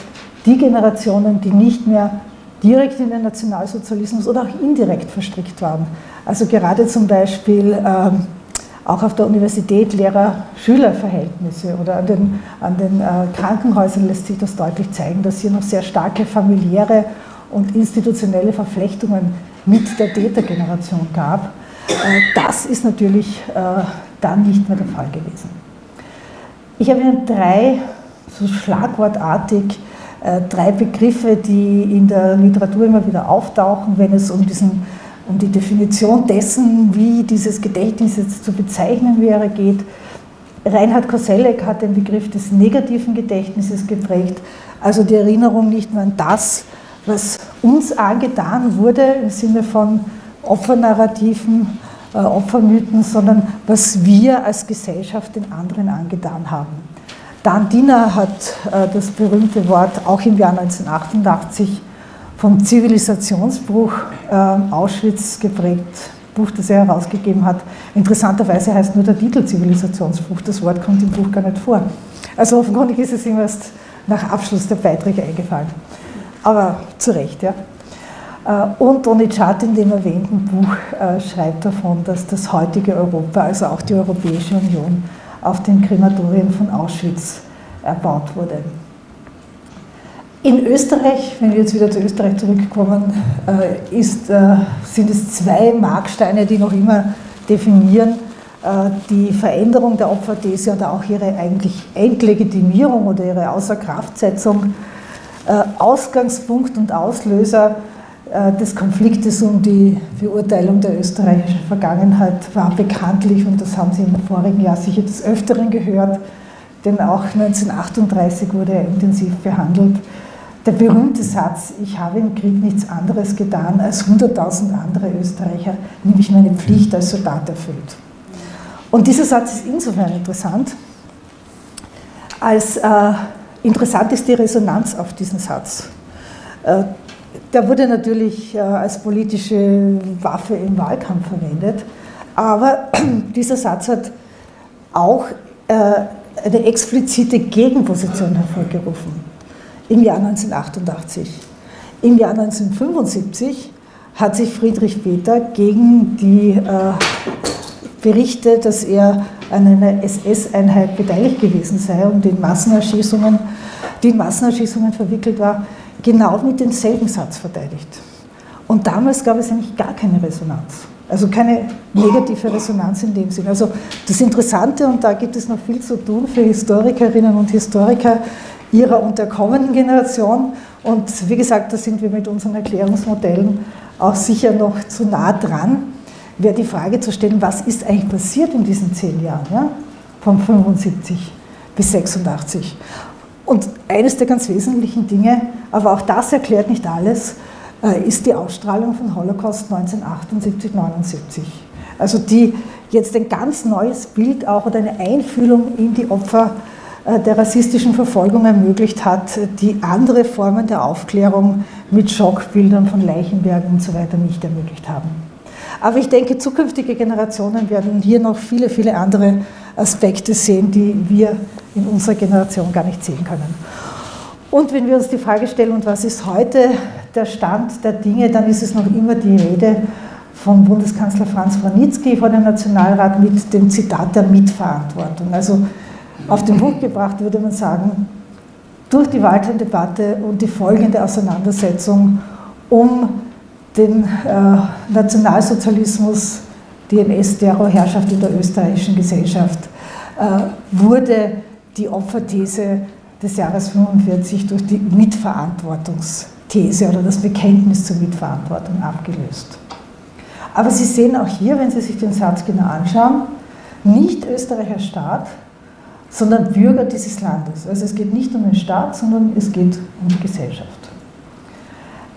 die Generationen, die nicht mehr direkt in den Nationalsozialismus oder auch indirekt verstrickt waren. Also gerade zum Beispiel ähm, auch auf der Universität Lehrer-Schüler-Verhältnisse oder an den, an den äh, Krankenhäusern lässt sich das deutlich zeigen, dass hier noch sehr starke familiäre und institutionelle Verflechtungen mit der Tätergeneration gab. Äh, das ist natürlich äh, dann nicht mehr der Fall gewesen. Ich habe Ihnen drei so schlagwortartig drei Begriffe, die in der Literatur immer wieder auftauchen, wenn es um diesen um die Definition dessen, wie dieses Gedächtnis jetzt zu bezeichnen wäre, geht. Reinhard Koselleck hat den Begriff des negativen Gedächtnisses geprägt, also die Erinnerung nicht nur an das, was uns angetan wurde im Sinne von Opfernarrativen, äh, Opfermythen, sondern was wir als Gesellschaft den anderen angetan haben. Dan Diener hat äh, das berühmte Wort auch im Jahr 1988 vom Zivilisationsbruch äh, Auschwitz geprägt, Buch, das er herausgegeben hat. Interessanterweise heißt nur der Titel Zivilisationsbruch, das Wort kommt im Buch gar nicht vor. Also offenkundig ist es ihm erst nach Abschluss der Beiträge eingefallen. Aber zu Recht, ja. Äh, und Donizzat in dem erwähnten Buch äh, schreibt davon, dass das heutige Europa, also auch die Europäische Union, auf den Krematorien von Auschwitz erbaut wurde. In Österreich, wenn wir jetzt wieder zu Österreich zurückkommen, äh, ist, äh, sind es zwei Marksteine, die noch immer definieren äh, die Veränderung der Opferthese oder auch ihre eigentlich Entlegitimierung oder ihre Außerkraftsetzung. Ausgangspunkt und Auslöser des Konfliktes um die Beurteilung der österreichischen Vergangenheit war bekanntlich, und das haben Sie im vorigen Jahr sicher des Öfteren gehört, denn auch 1938 wurde er intensiv behandelt, der berühmte Satz, ich habe im Krieg nichts anderes getan als 100.000 andere Österreicher, nämlich meine Pflicht als Soldat erfüllt. Und dieser Satz ist insofern interessant, als äh, interessant ist die Resonanz auf diesen Satz. Äh, der wurde natürlich als politische Waffe im Wahlkampf verwendet, aber dieser Satz hat auch eine explizite Gegenposition hervorgerufen im Jahr 1988. Im Jahr 1975 hat sich Friedrich Peter gegen die äh, Berichte, dass er an einer SS-Einheit beteiligt gewesen sei und in Massenerschießungen, die in Massenerschießungen verwickelt war, genau mit demselben Satz verteidigt. Und damals gab es eigentlich gar keine Resonanz. Also keine negative Resonanz in dem Sinn. Also das Interessante, und da gibt es noch viel zu tun für Historikerinnen und Historiker ihrer und der kommenden Generation. Und wie gesagt, da sind wir mit unseren Erklärungsmodellen auch sicher noch zu nah dran, wäre die Frage zu stellen, was ist eigentlich passiert in diesen zehn Jahren, ja? von 75 bis 86. Und eines der ganz wesentlichen Dinge, aber auch das erklärt nicht alles, äh, ist die Ausstrahlung von Holocaust 1978, 79. Also die jetzt ein ganz neues Bild auch oder eine Einfühlung in die Opfer der rassistischen Verfolgung ermöglicht hat, die andere Formen der Aufklärung mit Schockbildern von Leichenbergen und so weiter nicht ermöglicht haben. Aber ich denke, zukünftige Generationen werden hier noch viele, viele andere Aspekte sehen, die wir in unserer Generation gar nicht sehen können. Und wenn wir uns die Frage stellen, und was ist heute der Stand der Dinge, dann ist es noch immer die Rede von Bundeskanzler Franz Wranitzky vor dem Nationalrat mit dem Zitat der Mitverantwortung. Also auf den Punkt gebracht würde man sagen, durch die Waldheim-Debatte und die folgende Auseinandersetzung um den äh, Nationalsozialismus, die NS-Terrorherrschaft in der österreichischen Gesellschaft, äh, wurde die Opferthese des Jahres 45 durch die Mitverantwortungsthese oder das Bekenntnis zur Mitverantwortung abgelöst. Aber Sie sehen auch hier, wenn Sie sich den Satz genau anschauen, nicht Österreicher Staat, sondern Bürger dieses Landes. Also es geht nicht um den Staat, sondern es geht um die Gesellschaft.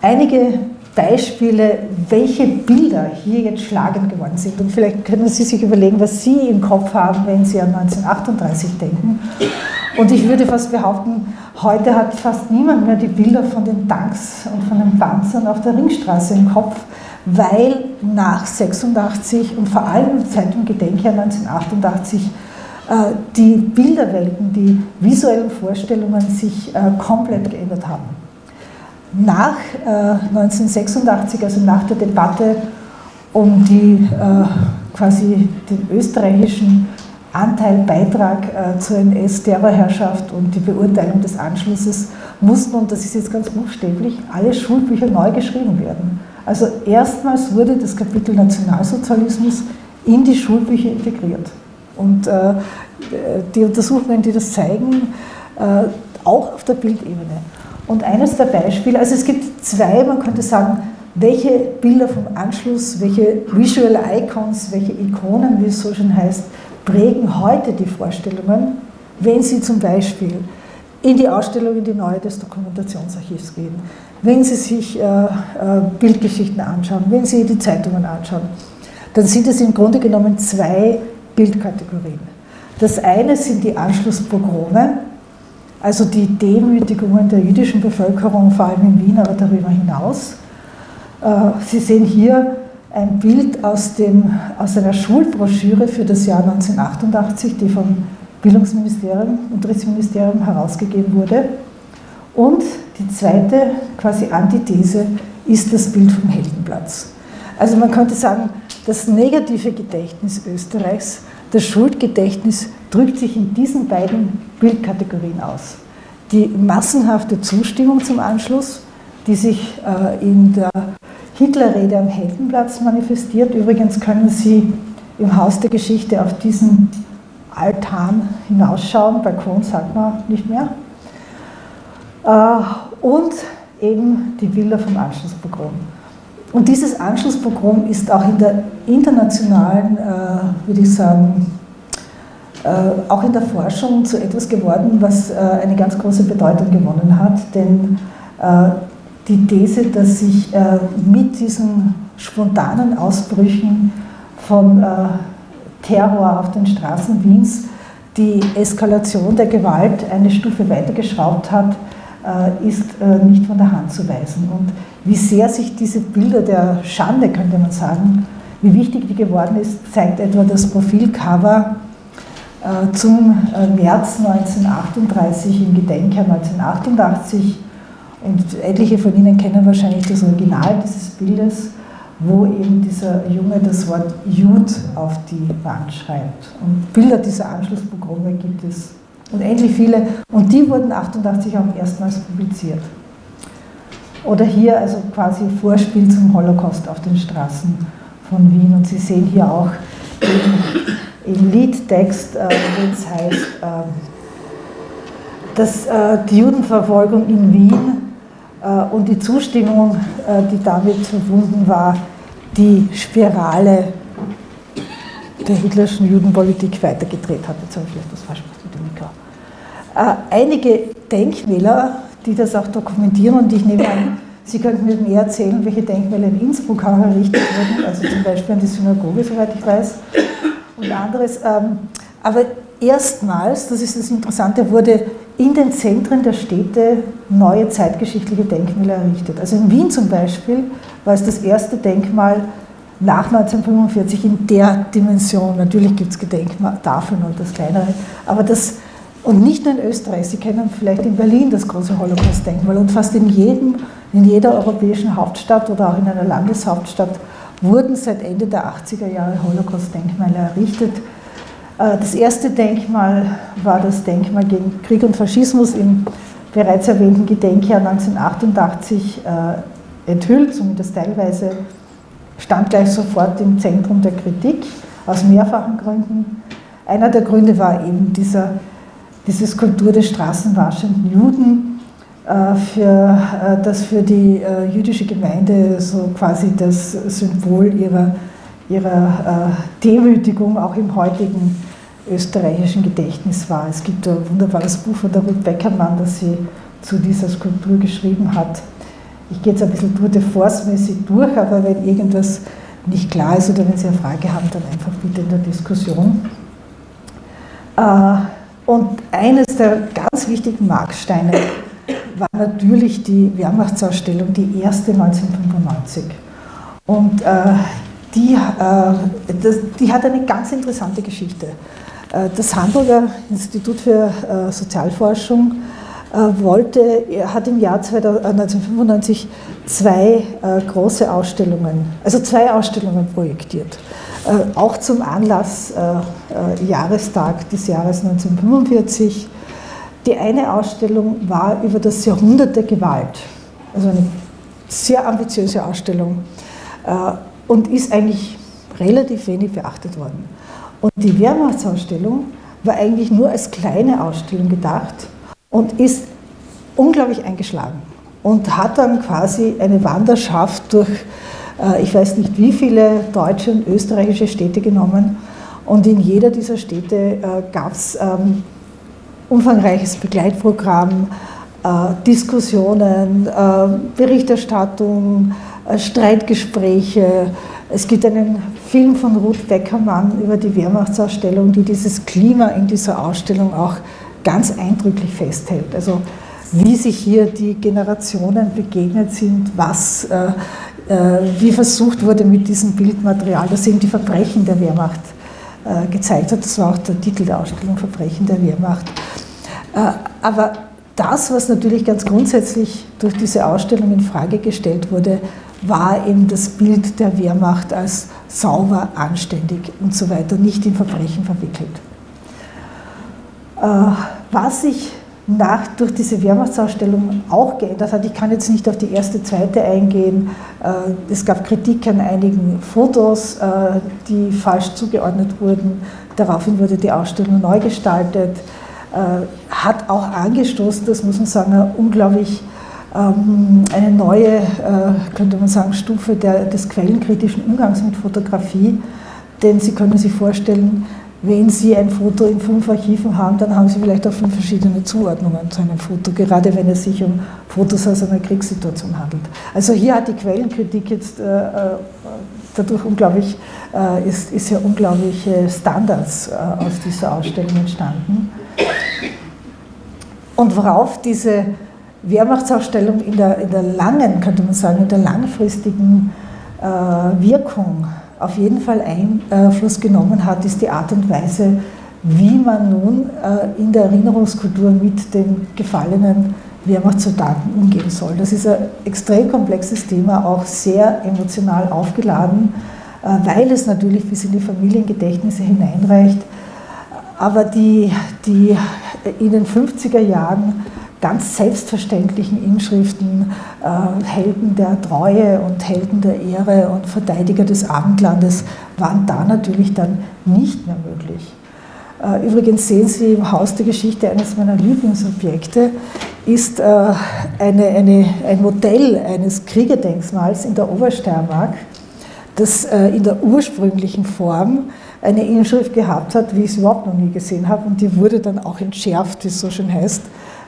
Einige Beispiele, welche Bilder hier jetzt schlagend geworden sind. Und vielleicht können Sie sich überlegen, was Sie im Kopf haben, wenn Sie an 1938 denken. Und ich würde fast behaupten, heute hat fast niemand mehr die Bilder von den Tanks und von den Panzern auf der Ringstraße im Kopf, weil nach 86 und vor allem seit dem Gedenkjahr 1988 äh, die Bilderwelten, die visuellen Vorstellungen sich äh, komplett geändert haben. Nach 1986, äh, also nach der Debatte um die, quasi den österreichischen Anteil, Beitrag äh, zur NS-Terrorherrschaft und die Beurteilung des Anschlusses mussten, und das ist jetzt ganz buchstäblich, alle Schulbücher neu geschrieben werden. Also erstmals wurde das Kapitel Nationalsozialismus in die Schulbücher integriert. Und äh, die Untersuchungen, die das zeigen, äh, auch auf der Bildebene. Und eines der Beispiele, also es gibt zwei, man könnte sagen, welche Bilder vom Anschluss, welche Visual Icons, welche Ikonen, wie es so schön heißt, prägen heute die Vorstellungen, wenn Sie zum Beispiel in die Ausstellung in die Neue des Dokumentationsarchivs gehen, wenn Sie sich äh, äh, Bildgeschichten anschauen, wenn Sie die Zeitungen anschauen, dann sind es im Grunde genommen zwei Bildkategorien. Das eine sind die Anschlusspogrome, also die Demütigungen der jüdischen Bevölkerung, vor allem in Wien, aber darüber hinaus. Äh, Sie sehen hier ein Bild aus, dem, aus einer Schulbroschüre für das Jahr 1988, die vom Bildungsministerium, Unterrichtsministerium herausgegeben wurde. Und die zweite quasi Antithese ist das Bild vom Heldenplatz. Also man könnte sagen, das negative Gedächtnis Österreichs, das Schuldgedächtnis drückt sich in diesen beiden Bildkategorien aus. Die massenhafte Zustimmung zum Anschluss, die sich äh, in der Hitlerrede am Heldenplatz manifestiert. Übrigens können Sie im Haus der Geschichte auf diesen Altan hinausschauen. Balkon sagt man nicht mehr. Äh, und eben die Bilder vom Anschlusspogrom. Und dieses Anschlusspogrom ist auch in der internationalen, äh, würde ich sagen, äh, auch in der Forschung zu etwas geworden, was eine ganz große Bedeutung gewonnen hat. Denn die These, dass sich äh, mit diesen spontanen Ausbrüchen von äh, Terror auf den Straßen Wiens die Eskalation der Gewalt eine Stufe weitergeschraubt hat, ist nicht von der Hand zu weisen. Und wie sehr sich diese Bilder der Schande, könnte man sagen, wie wichtig die geworden ist, zeigt etwa das Profilcover zum März 1938 im Gedenkjahr 1988. Und etliche von Ihnen kennen wahrscheinlich das Original dieses Bildes wo eben dieser Junge das Wort Jud auf die Wand schreibt. Und Bilder dieser Anschlusspogrome gibt es unendlich viele und die wurden 88 auch erstmals publiziert. Oder hier also quasi Vorspiel zum Holocaust auf den Straßen von Wien und Sie sehen hier auch im, im Liedtext, äh, wo es heißt, äh, dass äh, die Judenverfolgung in Wien äh, und die Zustimmung, äh, die damit verbunden war, die Spirale der hitlerischen Judenpolitik weitergedreht hat. Jetzt habe ich vielleicht das falsch gemacht mit dem Mikro. Äh, einige Denkmäler, die das auch dokumentieren, und ich nehme an, Sie könnten mir mehr erzählen, welche Denkmäler in Innsbruck auch errichtet wurden, also zum Beispiel an die Synagoge, soweit ich weiß, und anderes. Ähm, aber erstmals, das ist das Interessante, wurde in den Zentren der Städte neue zeitgeschichtliche Denkmäler errichtet. Also in Wien zum Beispiel war es das erste Denkmal nach 1945 in der Dimension. Natürlich gibt es Gedenktafeln und das kleinere, aber das, und nicht nur in Österreich, Sie kennen vielleicht in Berlin das große Holocaust-Denkmal und fast in, jedem, in jeder europäischen Hauptstadt oder auch in einer Landeshauptstadt wurden seit Ende der 80er Jahre Holocaust-Denkmäler errichtet äh, das erste Denkmal war das Denkmal gegen Krieg und Faschismus im bereits erwähnten Gedenkjahr 1988 äh, enthüllt, zumindest teilweise, stand gleich sofort im Zentrum der Kritik, aus mehrfachen Gründen. Einer der Gründe war eben dieser, diese Skulptur des straßenwaschenden Juden, äh, für, das für die jüdische Gemeinde so quasi das Symbol ihrer ihrer äh, Demütigung auch im heutigen österreichischen Gedächtnis war. Es gibt ein wunderbares Buch von der Ruth Beckermann, das sie zu dieser Skulptur geschrieben hat. Ich gehe jetzt ein bisschen Tour de Force-mäßig durch, aber wenn irgendwas nicht klar ist oder wenn Sie eine Frage haben, dann einfach bitte in der Diskussion. Äh, und eines der ganz wichtigen Marksteine war natürlich die Wehrmachtsausstellung, die erste 1995. Und äh, die, äh, das, die hat eine ganz interessante Geschichte. Äh, das Hamburger Institut für äh, Sozialforschung äh, wollte, hat im Jahr 1995 zwei große Ausstellungen, also zwei Ausstellungen projektiert. Auch zum Anlass Jahrestag des Jahres 1945. Die eine Ausstellung war über das Jahrhundert der Gewalt, also eine sehr ambitiöse Ausstellung und ist eigentlich relativ wenig beachtet worden. Und die Wehrmachtsausstellung war eigentlich nur als kleine Ausstellung gedacht und ist unglaublich eingeschlagen und hat dann quasi eine Wanderschaft durch, äh, ich weiß nicht wie viele deutsche und österreichische Städte genommen. Und in jeder dieser Städte äh, gab es ähm, umfangreiches Begleitprogramm, äh, Diskussionen, Berichterstattung, äh, Streitgespräche. Es gibt einen Film von Ruth Beckermann über die Wehrmachtsausstellung, die dieses Klima in dieser Ausstellung auch ganz eindrücklich festhält. Also wie sich hier die Generationen begegnet sind, was, äh, äh, wie versucht wurde mit diesem Bildmaterial, das eben die Verbrechen der Wehrmacht äh, gezeigt hat. Das war auch der Titel der Ausstellung, Verbrechen der Wehrmacht. Äh, aber das, was natürlich ganz grundsätzlich durch diese Ausstellung in Frage gestellt wurde, war eben das Bild der Wehrmacht als sauber, anständig und so weiter, nicht in Verbrechen verwickelt. Äh, was sich nach, durch diese Wehrmachtsausstellung auch geändert hat, ich kann jetzt nicht auf die erste, zweite eingehen, äh, es gab Kritik an einigen Fotos, äh, die falsch zugeordnet wurden, daraufhin wurde die Ausstellung neu gestaltet, hat auch angestoßen, das muss man sagen, unglaublich ähm, eine neue, äh, könnte man sagen, Stufe des quellenkritischen Umgangs mit Fotografie. Denn Sie können sich vorstellen, wenn Sie ein Foto in fünf Archiven haben, dann haben Sie vielleicht auch fünf verschiedene Zuordnungen zu einem Foto, gerade wenn es sich um Fotos aus einer Kriegssituation handelt. Also hier hat die Quellenkritik jetzt äh, äh dadurch unglaublich, äh, ist, ist ja unglaubliche Standards äh, aus dieser Ausstellung entstanden. Und worauf diese Wehrmachtsausstellung in der, in der langen, könnte man sagen, in der langfristigen äh, Wirkung auf jeden Fall Einfluss genommen hat, ist die Art und Weise, wie man nun äh, in der Erinnerungskultur mit den gefallenen Wehrmachtssoldaten umgehen soll. Das ist ein extrem komplexes Thema, auch sehr emotional aufgeladen, äh, weil es natürlich bis in die Familiengedächtnisse hineinreicht. Aber die, die in den 50er Jahren ganz selbstverständlichen Inschriften, äh, Helden der Treue und Helden der Ehre und Verteidiger des Abendlandes waren da natürlich dann nicht mehr möglich. Äh, übrigens sehen Sie im Haus der Geschichte eines meiner Lieblingsobjekte, ist äh, eine, eine, ein Modell eines Kriegerdenkmals in der Obersteiermark, das äh, in der ursprünglichen Form eine Inschrift gehabt hat, wie ich es überhaupt noch nie gesehen habe, und die wurde dann auch entschärft, wie es so schön heißt.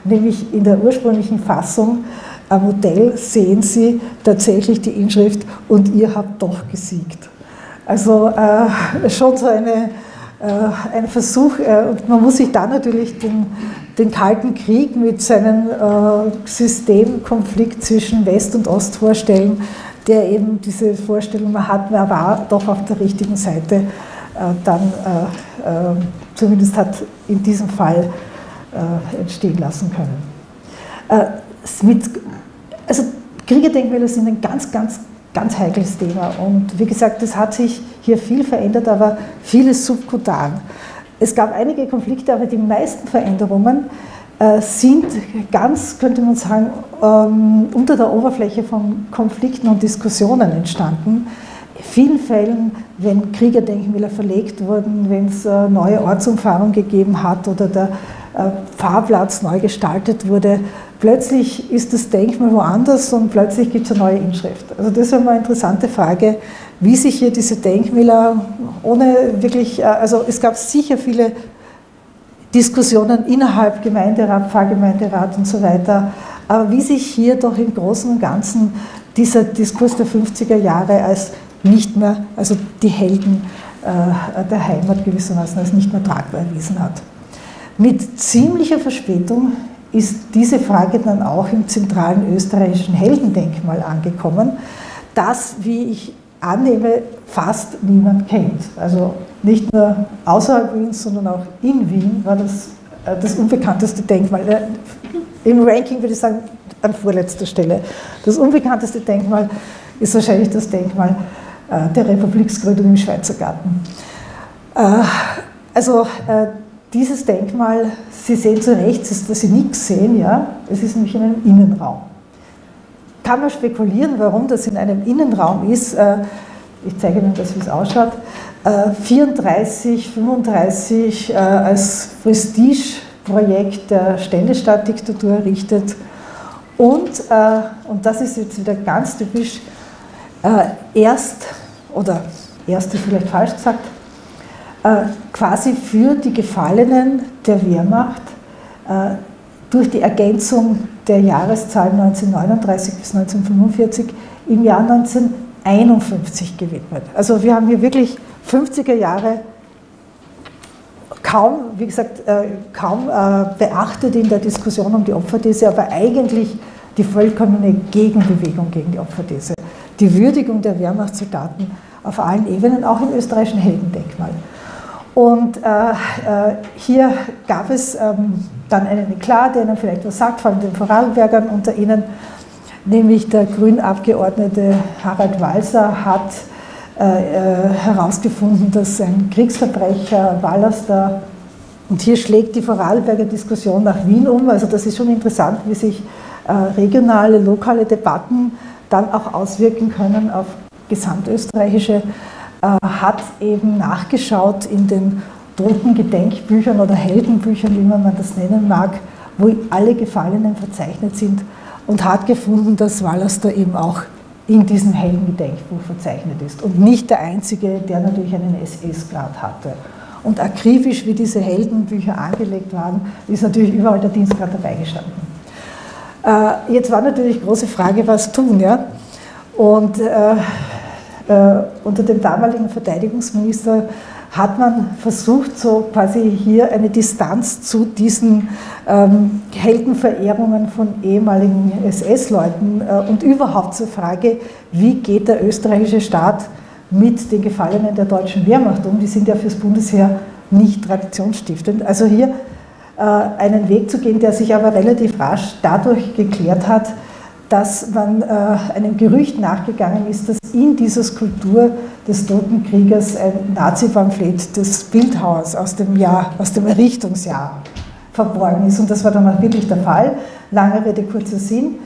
Nämlich in der ursprünglichen Fassung am Modell sehen Sie tatsächlich die Inschrift und ihr habt doch gesiegt. Also äh, schon so eine äh, ein Versuch, äh, und man muss sich da natürlich den, den Kalten Krieg mit seinem äh, Systemkonflikt zwischen West und Ost vorstellen, der eben diese Vorstellung hat, wer war doch auf der richtigen Seite, dann zumindest hat in diesem Fall entstehen lassen können. Mit, also Kriegerdenkmäler sind ein ganz, ganz ganz heikles Thema. Und wie gesagt, es hat sich hier viel verändert, aber vieles subkutan. Es gab einige Konflikte, aber die meisten Veränderungen äh, sind ganz, könnte man sagen, ähm, unter der Oberfläche von Konflikten und Diskussionen entstanden. In vielen Fällen, wenn Kriegerdenkmäler verlegt wurden, wenn es äh, neue Ortsumfahrung gegeben hat oder der äh, Fahrplatz neu gestaltet wurde, plötzlich ist das Denkmal woanders und plötzlich gibt es eine neue Inschrift. Also das ist eine interessante Frage, wie sich hier diese Denkmäler ohne wirklich, äh, also es gab sicher viele Diskussionen innerhalb Gemeinderat, Pfarrgemeinderat und so weiter, aber wie sich hier doch im Großen und Ganzen dieser Diskurs der 50er Jahre als nicht mehr, also die Helden äh, der Heimat gewissermaßen als nicht mehr tragbar erwiesen hat. Mit ziemlicher Verspätung ist diese Frage dann auch im zentralen österreichischen Heldendenkmal angekommen, das, wie ich annehme, fast niemand kennt. Also nicht nur außerhalb Wiens, sondern auch in Wien war das äh, das unbekannteste Denkmal. Äh, Im Ranking würde ich sagen, an vorletzter Stelle. Das unbekannteste Denkmal ist wahrscheinlich das Denkmal äh, der Republiksgründung im Schweizer Garten. Also dieses Denkmal, Sie sehen zu rechts, dass Sie nichts sehen, ja, es ist nämlich in einem Innenraum. Kann man spekulieren, warum das in einem Innenraum ist. Äh, ich zeige Ihnen das, wie es ausschaut. 34, äh, 35 äh, als Prestigeprojekt der Ständestaatdiktatur errichtet. Und, und das ist jetzt wieder ganz typisch, erst, oder erst ist vielleicht falsch gesagt, quasi für die Gefallenen der Wehrmacht äh, durch die Ergänzung der Jahreszahlen 1939 bis 1945 im Jahr 1951 gewidmet. Also wir haben hier wirklich 50er Jahre kaum, wie gesagt, äh, kaum beachtet in der Diskussion um die Opferthese, aber eigentlich die vollkommene Gegenbewegung gegen die Opferthese. Die Würdigung der Wehrmachtssoldaten auf allen Ebenen, auch im österreichischen Heldendenkmal. Und äh, äh, hier gab es ähm, dann einen Eklat, der Ihnen vielleicht was sagt, vor allem den Vorarlbergern unter Ihnen, nämlich der Grünabgeordnete Harald Walser hat äh, äh herausgefunden, dass ein Kriegsverbrecher Wallaster, und hier schlägt die Vorarlberger Diskussion nach Wien um, also das ist schon interessant, wie sich äh, regionale, lokale Debatten dann auch auswirken können auf gesamtösterreichische hat eben nachgeschaut in den toten Gedenkbüchern oder Heldenbüchern, wie man das nennen mag, wo alle Gefallenen verzeichnet sind und hat gefunden, dass Wallaster eben auch in diesem Heldengedenkbuch verzeichnet ist und nicht der einzige, der natürlich einen SS-Grad hatte. Und akribisch, wie diese Heldenbücher angelegt waren, ist natürlich überall der Dienstgrad dabei gestanden. Äh, jetzt war natürlich große Frage, was tun. Ja? Und äh, äh, unter dem damaligen Verteidigungsminister hat man versucht, so quasi hier eine Distanz zu diesen ähm, Heldenverehrungen von ehemaligen SS-Leuten äh, und überhaupt zur Frage, wie geht der österreichische Staat mit den Gefallenen der deutschen Wehrmacht um? Die sind ja fürs Bundesheer nicht traditionsstiftend. Also hier äh, einen Weg zu gehen, der sich aber relativ rasch dadurch geklärt hat, dass man äh, einem Gerücht nachgegangen ist, dass in dieser Skulptur des Toten Kriegers ein Nazi-Pamphlet des Bildhauers aus dem, Jahr, aus dem Errichtungsjahr verborgen ist. Und das war dann auch wirklich der Fall. Lange Rede, kurzer Sinn.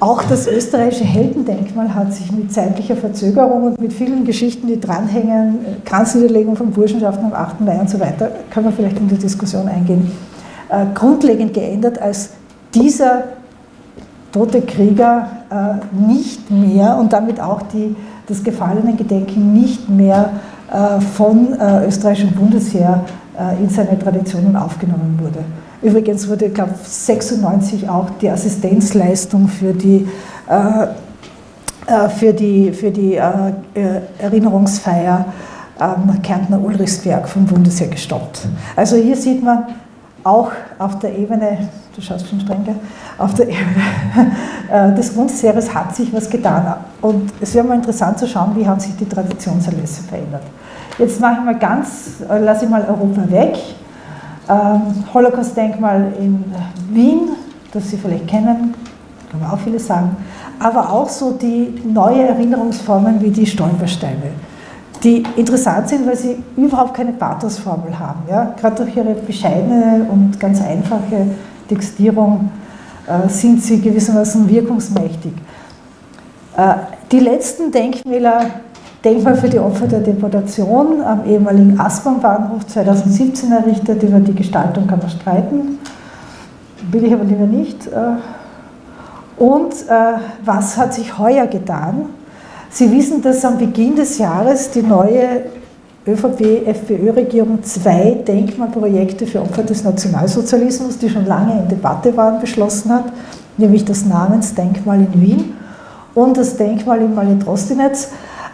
Auch das österreichische Heldendenkmal hat sich mit zeitlicher Verzögerung und mit vielen Geschichten, die dranhängen, Kranzniederlegung von Burschenschaften am 8. Mai und so weiter, können wir vielleicht in die Diskussion eingehen, äh, grundlegend geändert, als dieser tote Krieger äh, nicht mehr und damit auch die, das Gefallenengedenken nicht mehr äh, von äh, österreichischem Bundesheer äh, in seine Traditionen aufgenommen wurde. Übrigens wurde, ich glaube, 96 auch die Assistenzleistung für die, äh, äh, für die, für die Erinnerungsfeier am Kärntner Ulrichsberg vom Bundesheer gestoppt. Also hier sieht man auch auf der Ebene du schaust schon streng, auf der Ebene des Bundesheeres hat sich was getan. Und es wäre mal interessant zu schauen, wie haben sich die Traditionserlässe verändert. Jetzt mache ich mal ganz, äh, lasse ich mal Europa weg. Ähm, Holocaust-Denkmal in Wien, das Sie vielleicht kennen, kann man auch viele sagen, aber auch so die neue Erinnerungsformen wie die Stolpersteine, die interessant sind, weil sie überhaupt keine Pathosformel haben. Ja? Gerade durch ihre bescheidene und ganz einfache Textierung äh, sind sie gewissermaßen wirkungsmächtig. Äh, die letzten Denkmäler, Denkmal für die Opfer der Deportation am ehemaligen Aspern-Bahnhof 2017 errichtet, über die Gestaltung kann man streiten, will ich aber lieber nicht. Äh, und was hat sich heuer getan? Sie wissen, dass am Beginn des Jahres die neue ÖVP-FPÖ-Regierung zwei Denkmalprojekte für Opfer des Nationalsozialismus, die schon lange in Debatte waren, beschlossen hat, nämlich das Namensdenkmal in Wien und das Denkmal in Malitrostinetz.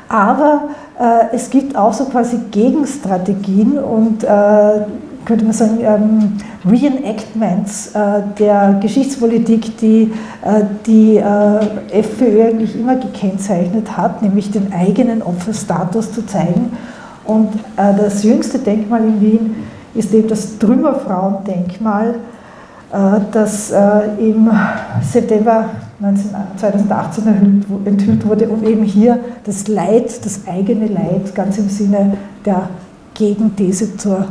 Aber äh, es gibt auch so quasi Gegenstrategien und äh, könnte man sagen, ähm, Reenactments äh, der Geschichtspolitik, die äh, die äh, FPÖ eigentlich immer gekennzeichnet hat, nämlich den eigenen Opferstatus zu zeigen und äh, das jüngste Denkmal in Wien ist eben das Trümmerfrauendenkmal, äh, das äh, im September 19, 2018 enthüllt wurde, um eben hier das Leid, das eigene Leid, ganz im Sinne der Gegenthese zur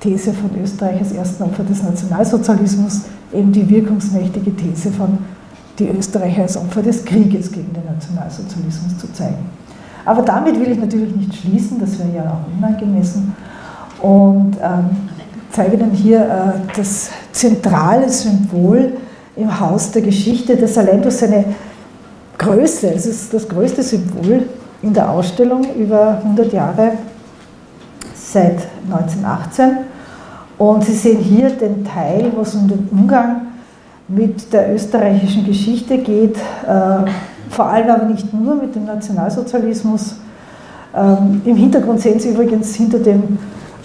These von Österreich als ersten Opfer des Nationalsozialismus, eben die wirkungsmächtige These von die Österreicher als Opfer des Krieges gegen den Nationalsozialismus zu zeigen. Aber damit will ich natürlich nicht schließen, das wäre ja auch unangemessen. Und ähm, zeige dann hier äh, das zentrale Symbol im Haus der Geschichte, das allein durch seine Größe, es ist das größte Symbol in der Ausstellung über 100 Jahre seit 1918. Und Sie sehen hier den Teil, wo es um den Umgang mit der österreichischen Geschichte geht. Äh, vor allem aber nicht nur mit dem Nationalsozialismus. Ähm, Im Hintergrund sehen Sie übrigens hinter dem,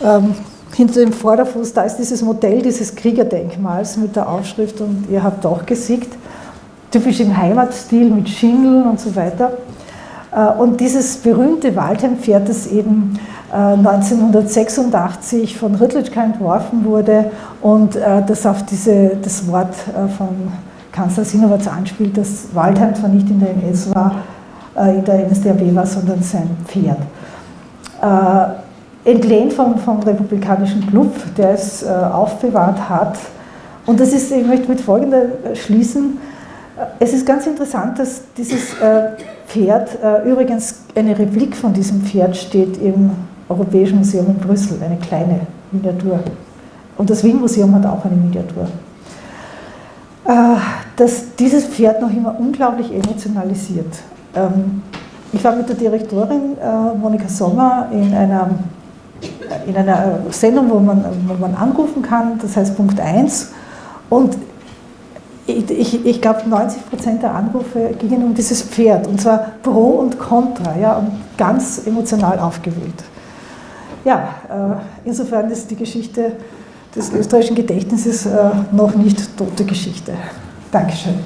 ähm, hinter dem Vorderfuß, da ist dieses Modell dieses Kriegerdenkmals mit der Aufschrift und ihr habt auch gesiegt, typisch im Heimatstil mit Schindeln und so weiter. Äh, und dieses berühmte Waldheim-Pferd, das eben 1986 äh, von Rüttlitschka entworfen wurde und äh, das auf diese, das Wort von Kanzler Sinowatz anspielt, dass Waldheim zwar nicht in der NS war, äh, in der NSDAP war, sondern sein Pferd. Äh, entlehnt vom, vom Republikanischen Club, der es äh, aufbewahrt hat. Und das ist, ich möchte mit folgender schließen. Es ist ganz interessant, dass dieses Pferd, übrigens eine Replik von diesem Pferd steht im Europäischen Museum in Brüssel, eine kleine Miniatur. Und das Wien-Museum hat auch eine Miniatur. Äh, dass dieses Pferd noch immer unglaublich emotionalisiert. Ähm, ich war mit der Direktorin äh, Monika Sommer in einer, in einer Sendung, wo man, wo man anrufen kann, das heißt Punkt 1. Und ich, ich, ich glaube, 90 Prozent der Anrufe gingen um dieses Pferd, und zwar pro und contra, ja, und ganz emotional aufgewühlt. ja, insofern ist die Geschichte des österreichischen Gedächtnisses noch nicht tote Geschichte. Dankeschön.